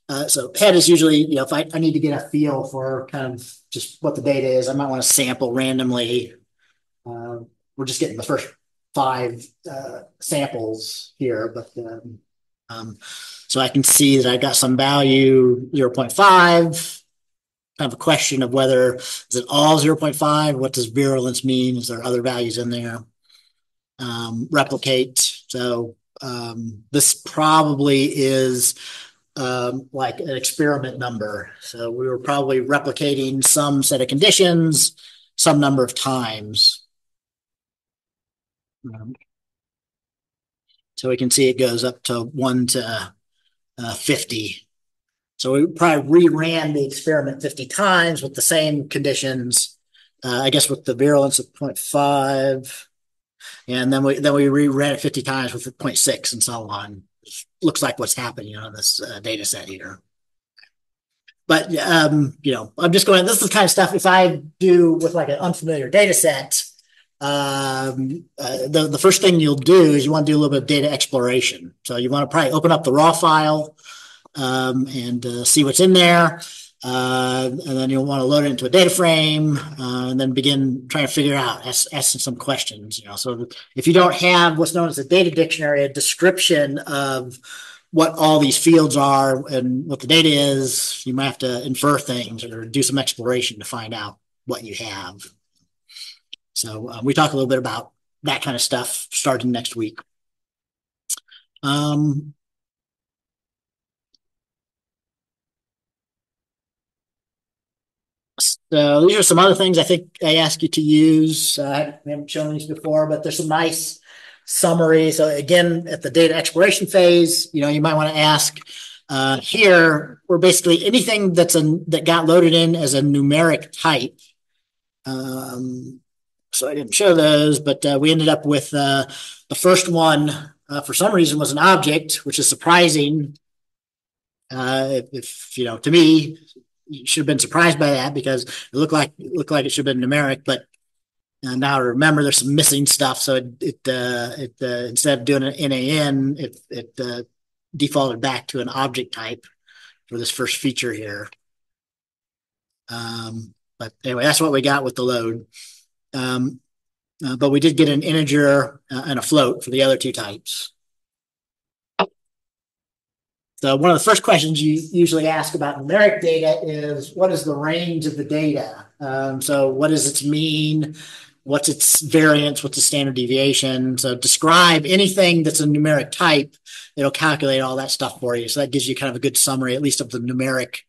uh, so head is usually, you know, if I, I need to get a feel for kind of just what the data is, I might want to sample randomly. Uh, we're just getting the first five uh, samples here, but um, um, so I can see that I got some value 0.5. Kind of a question of whether is it all 0.5? What does virulence mean? Is there other values in there? Um, replicate. So um, this probably is um, like an experiment number. So we were probably replicating some set of conditions, some number of times. Um, so we can see it goes up to 1 to uh, 50. So we probably reran the experiment 50 times with the same conditions, uh, I guess with the virulence of 0.5. And then we then we reran it 50 times with 0.6 and so on. Looks like what's happening on this uh, data set here. But um, you know, I'm just going. This is the kind of stuff. If I do with like an unfamiliar data set, um, uh, the, the first thing you'll do is you want to do a little bit of data exploration. So you want to probably open up the raw file um, and uh, see what's in there. Uh, and then you'll want to load it into a data frame uh, and then begin trying to figure out, ask, asking some questions. You know, so if you don't have what's known as a data dictionary, a description of what all these fields are and what the data is, you might have to infer things or do some exploration to find out what you have. So uh, we talk a little bit about that kind of stuff starting next week. Um, so these are some other things I think I ask you to use. Uh, I haven't shown these before, but there's some nice summary. So again, at the data exploration phase, you know, you might want to ask uh, here, we're basically anything that's a, that got loaded in as a numeric type. Um, so I didn't show those, but uh, we ended up with uh, the first one uh, for some reason was an object, which is surprising. Uh, if, if, you know, to me, you should have been surprised by that because it looked like it looked like it should have been numeric, but uh, now remember there's some missing stuff. So it it, uh, it instead of doing an NAN, it it defaulted back to an object type for this first feature here. Um, but anyway, that's what we got with the load. Um, uh, but we did get an integer uh, and a float for the other two types. So one of the first questions you usually ask about numeric data is what is the range of the data? Um, so what does its mean? What's its variance? What's the standard deviation? So describe anything that's a numeric type. It'll calculate all that stuff for you. So that gives you kind of a good summary, at least of the numeric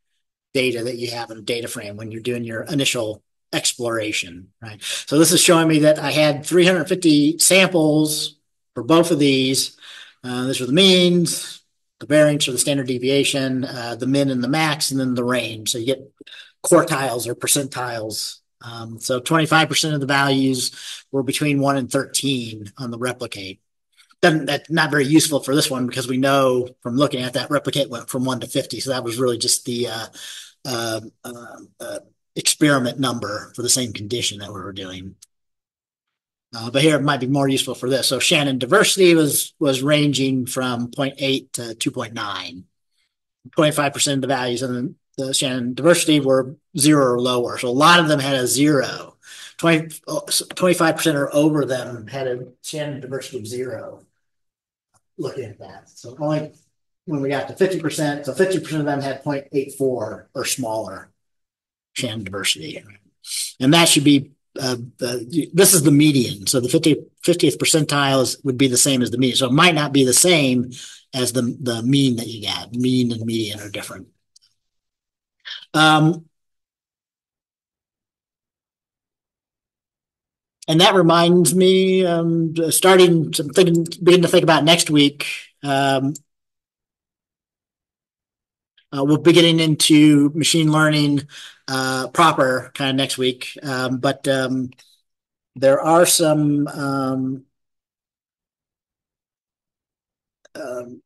data that you have in a data frame when you're doing your initial exploration, right? So this is showing me that I had 350 samples for both of these. Uh, these are the means, the variance or the standard deviation, uh, the min and the max, and then the range. So you get quartiles or percentiles. Um, so 25% of the values were between 1 and 13 on the replicate. Then that's not very useful for this one because we know from looking at that replicate went from 1 to 50. So that was really just the uh, uh, uh, uh experiment number for the same condition that we were doing. Uh, but here it might be more useful for this. So Shannon diversity was was ranging from 0.8 to 2.9. 25% of the values in the Shannon diversity were zero or lower. So a lot of them had a zero. 20, 25% or over them had a Shannon diversity of zero. Looking at that. So only when we got to 50%, so 50% of them had 0.84 or smaller. Shannon diversity. And that should be, uh, uh, this is the median. So the 50, 50th percentile is, would be the same as the median. So it might not be the same as the, the mean that you got. Mean and median are different. Um, and that reminds me, um, starting some thinking, beginning to think about next week. Um, we'll be getting into machine learning uh, proper kind of next week, um, but there are some um, um,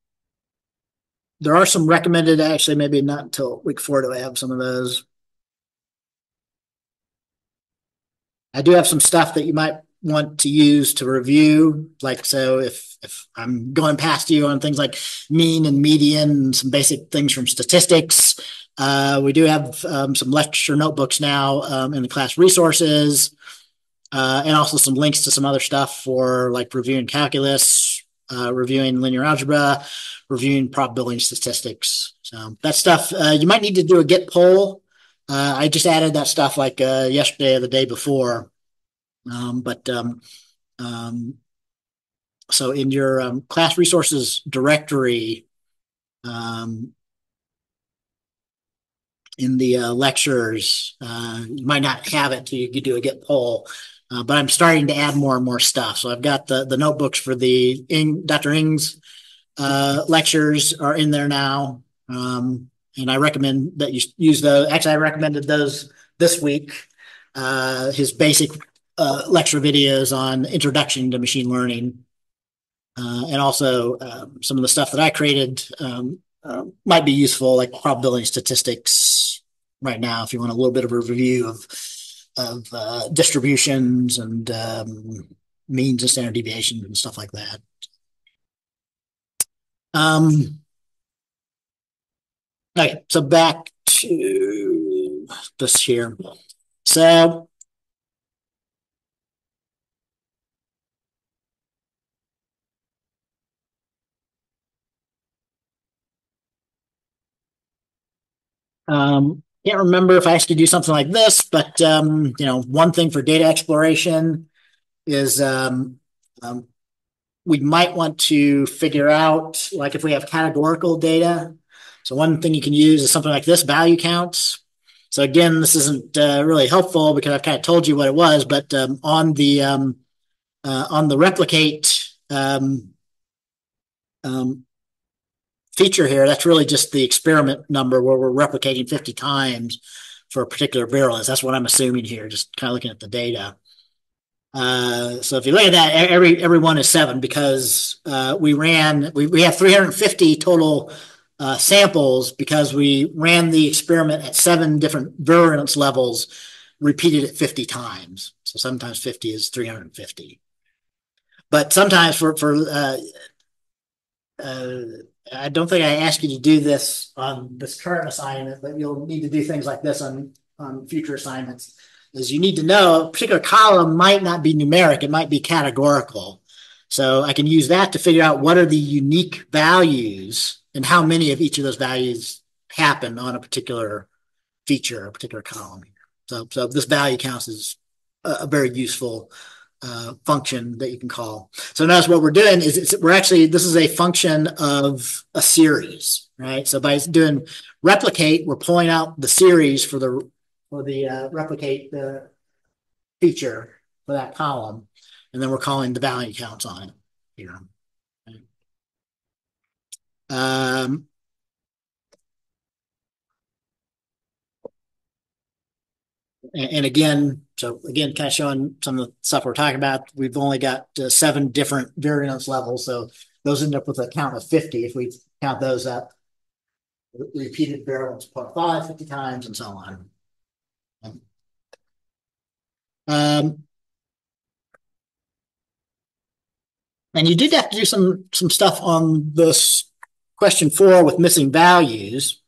there are some recommended. Actually, maybe not until week four do I have some of those. I do have some stuff that you might want to use to review. Like, so if, if I'm going past you on things like mean and median and some basic things from statistics, uh, we do have um, some lecture notebooks now um, in the class resources, uh, and also some links to some other stuff for like reviewing calculus, uh, reviewing linear algebra, reviewing probability statistics. So that stuff, uh, you might need to do a Git pull. uh, I just added that stuff like uh, yesterday or the day before. Um, but um, um, so in your class resources directory, in the uh, lectures, uh, you might not have it till you, you do a git pull, Uh, but I'm starting to add more and more stuff. So I've got the the notebooks for the Ng, Dr. Ng's uh, lectures are in there now. Um, and I recommend that you use those. Actually, I recommended those this week. Uh, his basic uh, lecture videos on introduction to machine learning, uh, and also um, some of the stuff that I created um, uh, might be useful, like probability statistics. Right now, if you want a little bit of a review of of uh, distributions and um, means and standard deviations and stuff like that. Um, Okay, so back to this here. So um, can't remember if I actually do something like this, but um, you know, one thing for data exploration is um, um, we might want to figure out, like if we have categorical data, so one thing you can use is something like this, value counts. So again, this isn't uh, really helpful because I've kind of told you what it was, but um, on the um, uh, on the replicate um, um feature here, that's really just the experiment number where we're replicating 50 times for a particular virulence. That's what I'm assuming here, just kind of looking at the data. Uh, so if you look at that, every every one is seven because uh, we ran we, we have 350 total uh, samples because we ran the experiment at seven different virulence levels, repeated it 50 times. So sometimes 50 is 350. But sometimes for, for uh, uh, I don't think I asked you to do this on this current assignment, but you'll need to do things like this on, on future assignments. Is you need to know a particular column might not be numeric, it might be categorical. So I can use that to figure out what are the unique values and how many of each of those values happen on a particular feature, a particular column. So, so this value counts as a, a very useful uh, function that you can call. So notice what we're doing is we're actually, this is a function of a series, right? So by doing replicate, we're pulling out the series for the, for the uh, replicate the feature for that column. And then we're calling the value counts on it here. Um, and, again, so again, kind of showing some of the stuff we're talking about. We've only got uh, seven different virulence levels, so those end up with a count of 50 if we count those up. Repeated virulence 0.5, 50 times, and so on. Um, and you did have to do some some stuff on this question four with missing values.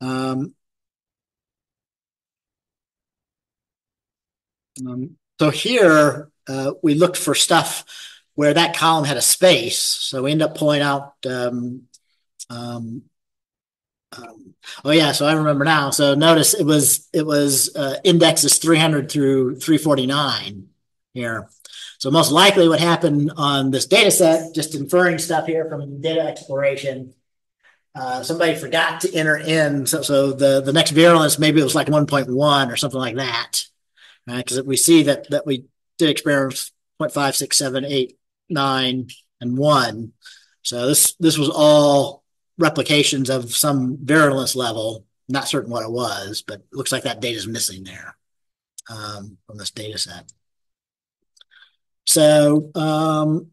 Um, um, so here uh, we looked for stuff where that column had a space. So we end up pulling out. Um, um, um oh yeah, so I remember now. So notice it was it was uh, indexes 300 through 349 here. So most likely what happened on this data set, just inferring stuff here from data exploration, uh, somebody forgot to enter in. So, so the, the next virulence, maybe it was like 1.1 or something like that. Because we see that, that we did experiments 0.5, 6, 7, 8, 9, and 1. So this this was all replications of some virulence level. Not certain what it was, but it looks like that data is missing there um, from this data set. So um,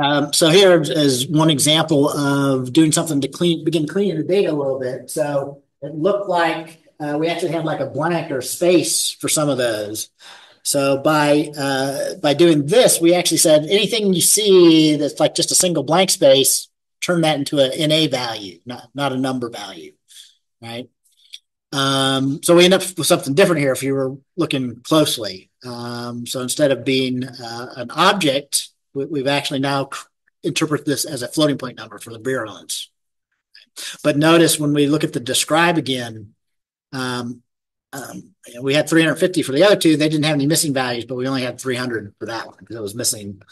Um, so here is one example of doing something to clean, begin cleaning the data a little bit. So it looked like uh, we actually had like a blank or space for some of those. So by uh, by doing this, we actually said anything you see that's like just a single blank space, turn that into an NA value, not not a number value, right? Um, so we end up with something different here if you were looking closely. Um, so instead of being uh, an object we've actually now interpret this as a floating point number for the virulence. But notice when we look at the describe again, um, um, we had 350 for the other two. They didn't have any missing values, but we only had 300 for that one because it was missing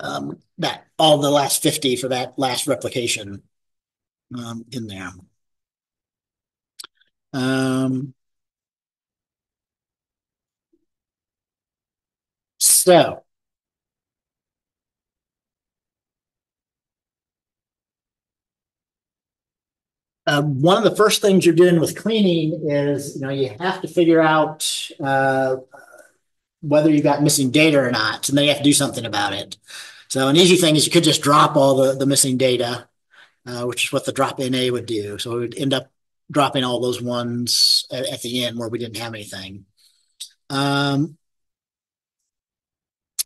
um, that all the last 50 for that last replication um, in there. Um, so Um, one of the first things you're doing with cleaning is, you know, you have to figure out uh, whether you got missing data or not, and then you have to do something about it. So an easy thing is you could just drop all the, the missing data, uh, which is what the drop NA would do. So we would end up dropping all those ones at, at the end where we didn't have anything. Um,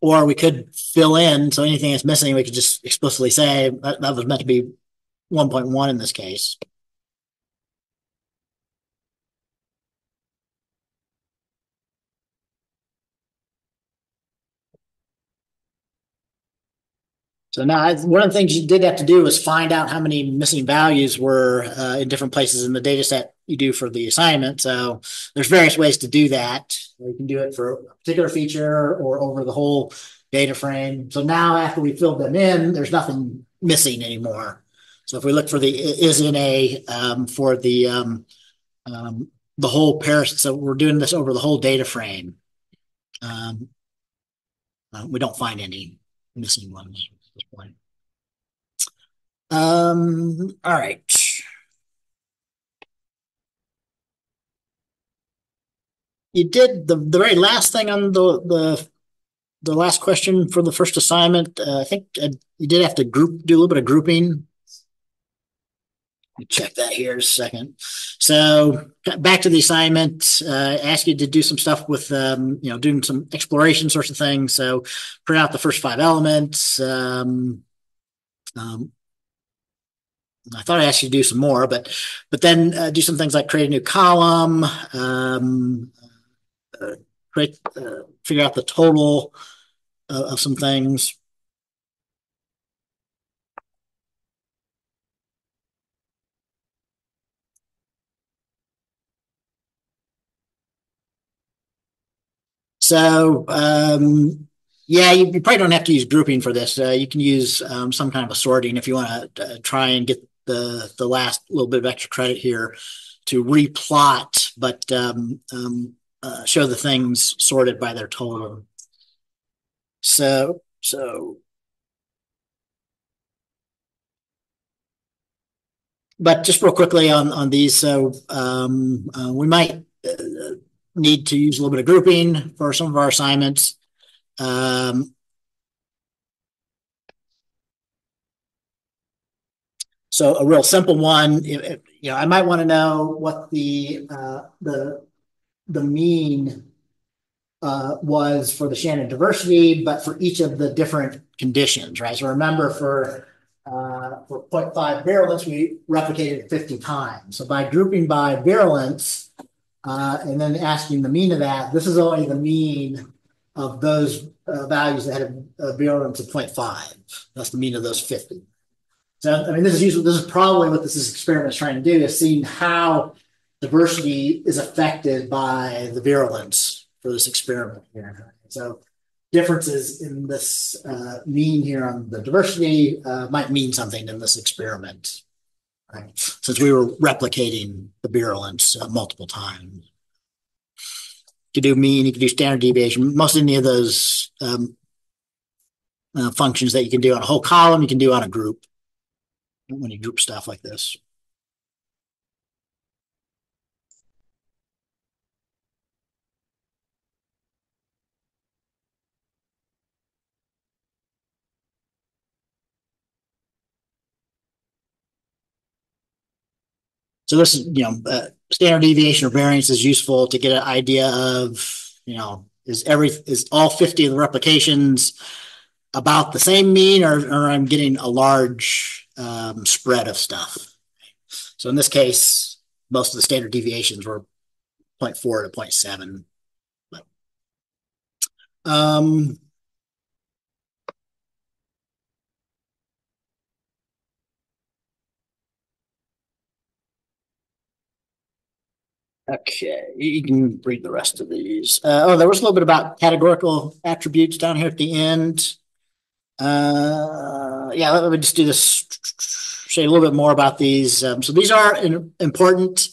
or we could fill in, so anything that's missing, we could just explicitly say that, that was meant to be 1.1 in this case. So now one of the things you did have to do was find out how many missing values were uh, in different places in the data set you do for the assignment. So there's various ways to do that. You can do it for a particular feature or over the whole data frame. So now after we filled them in, there's nothing missing anymore. So if we look for the isna um, for the um, um, the whole pair, so we're doing this over the whole data frame. Um, uh, we don't find any missing ones this point. Um, all right. You did the, the very last thing on the, the the last question for the first assignment. Uh, I think uh, you did have to group do a little bit of grouping. Check that here a second. So back to the assignment, uh, ask you to do some stuff with, um, you know, doing some exploration sorts of things. So print out the first five elements. Um, um, I thought I asked you to do some more, but but then uh, do some things like create a new column, um, uh, create, uh, figure out the total uh, of some things. So um, yeah, you, you, probably don't have to use grouping for this. Uh, you can use um, some kind of a sorting if you want to uh, try and get the the last little bit of extra credit here to replot, but um, um, uh, show the things sorted by their total. So so. But just real quickly on on these, so um, uh, we might uh, need to use a little bit of grouping for some of our assignments. Um, so a real simple one, you know, I might want to know what the uh, the the mean uh, was for the Shannon diversity, but for each of the different conditions, right? So remember for uh, for 0.5 virulence, we replicated it 50 times. So by grouping by virulence, and then asking the mean of that, this is only the mean of those uh, values that have a virulence of 0.5. That's the mean of those 50. So, I mean, this is usually, this is probably what this experiment is trying to do, is seeing how diversity is affected by the virulence for this experiment here. So differences in this uh, mean here on the diversity uh, might mean something in this experiment, right? Since we were replicating the virulence uh, multiple times. You could do mean, you could do standard deviation. Most any of those um, uh, functions that you can do on a whole column, you can do on a group when you group stuff like this. So this is, you know, uh, standard deviation or variance is useful to get an idea of, you know, is every is all 50 of the replications about the same mean or, or I'm getting a large um, spread of stuff. So in this case, most of the standard deviations were 0.4 to 0.7. But, um, Okay, you can read the rest of these. Uh, oh, there was a little bit about categorical attributes down here at the end. Uh, yeah, let me just do this, say a little bit more about these. Um, so these are in, important.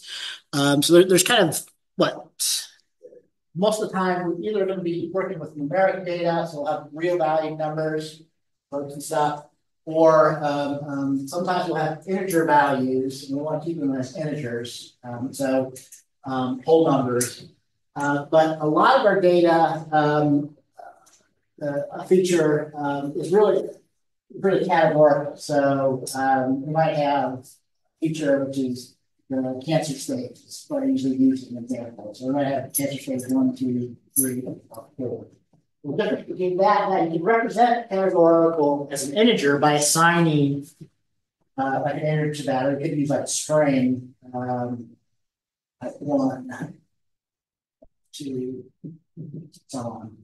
Um, so there, there's kind of what most of the time we're either going to be working with numeric data, so we'll have real value numbers, and stuff, or um, um, sometimes we'll have integer values, and we want to keep them as integers. Um, so um, whole numbers. Uh, but a lot of our data, um, uh, a feature um, is really really categorical. So um, we might have a feature which is the cancer stage. It's what I usually use an example. So we might have cancer stage one, two, three, four. The difference between that you can represent categorical as an integer by assigning uh, an integer to that. Or you could use like string. Um, one, two, so on.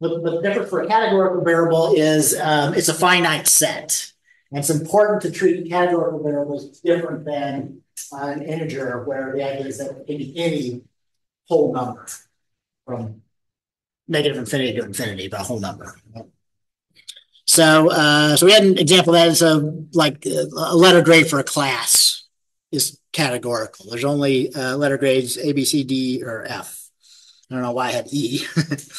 The difference for a categorical variable is um, it's a finite set. And it's important to treat categorical variables different than uh, an integer, where the idea is that it can be any whole number from negative infinity to infinity, but a whole number. So, uh, so we had an example that is a like a letter grade for a class is categorical. There's only uh, letter grades A, B, C, D, or F. I don't know why I had E.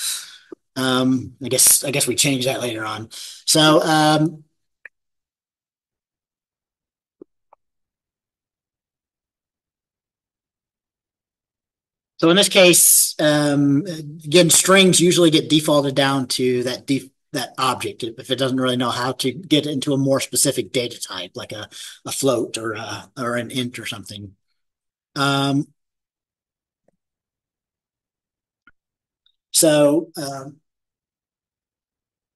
um, I guess I guess we change that later on. So um, So in this case, um, again, strings usually get defaulted down to that def that object if it doesn't really know how to get into a more specific data type, like a, a float or a, or an int or something. Um, so, um,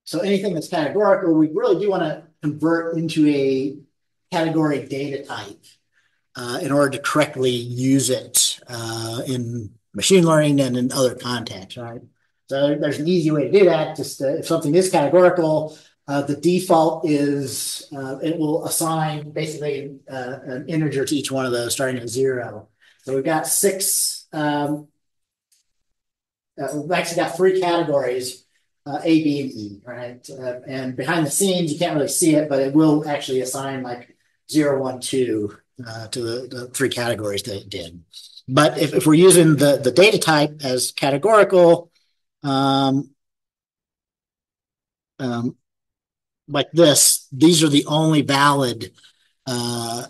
so anything that's categorical, we really do want to convert into a category data type uh, in order to correctly use it uh, in machine learning and in other contexts, right? So there's an easy way to do that. Just uh, if something is categorical, uh, the default is uh, it will assign basically uh, an integer to each one of those starting at zero. So we've got six, um, uh, we've actually got three categories, uh, A, B, and E, right? and behind the scenes, you can't really see it, but it will actually assign like zero, one, two to the, the, three categories that it did. But if, if we're using the, the data type as categorical, um, um, like this, these are the only valid uh,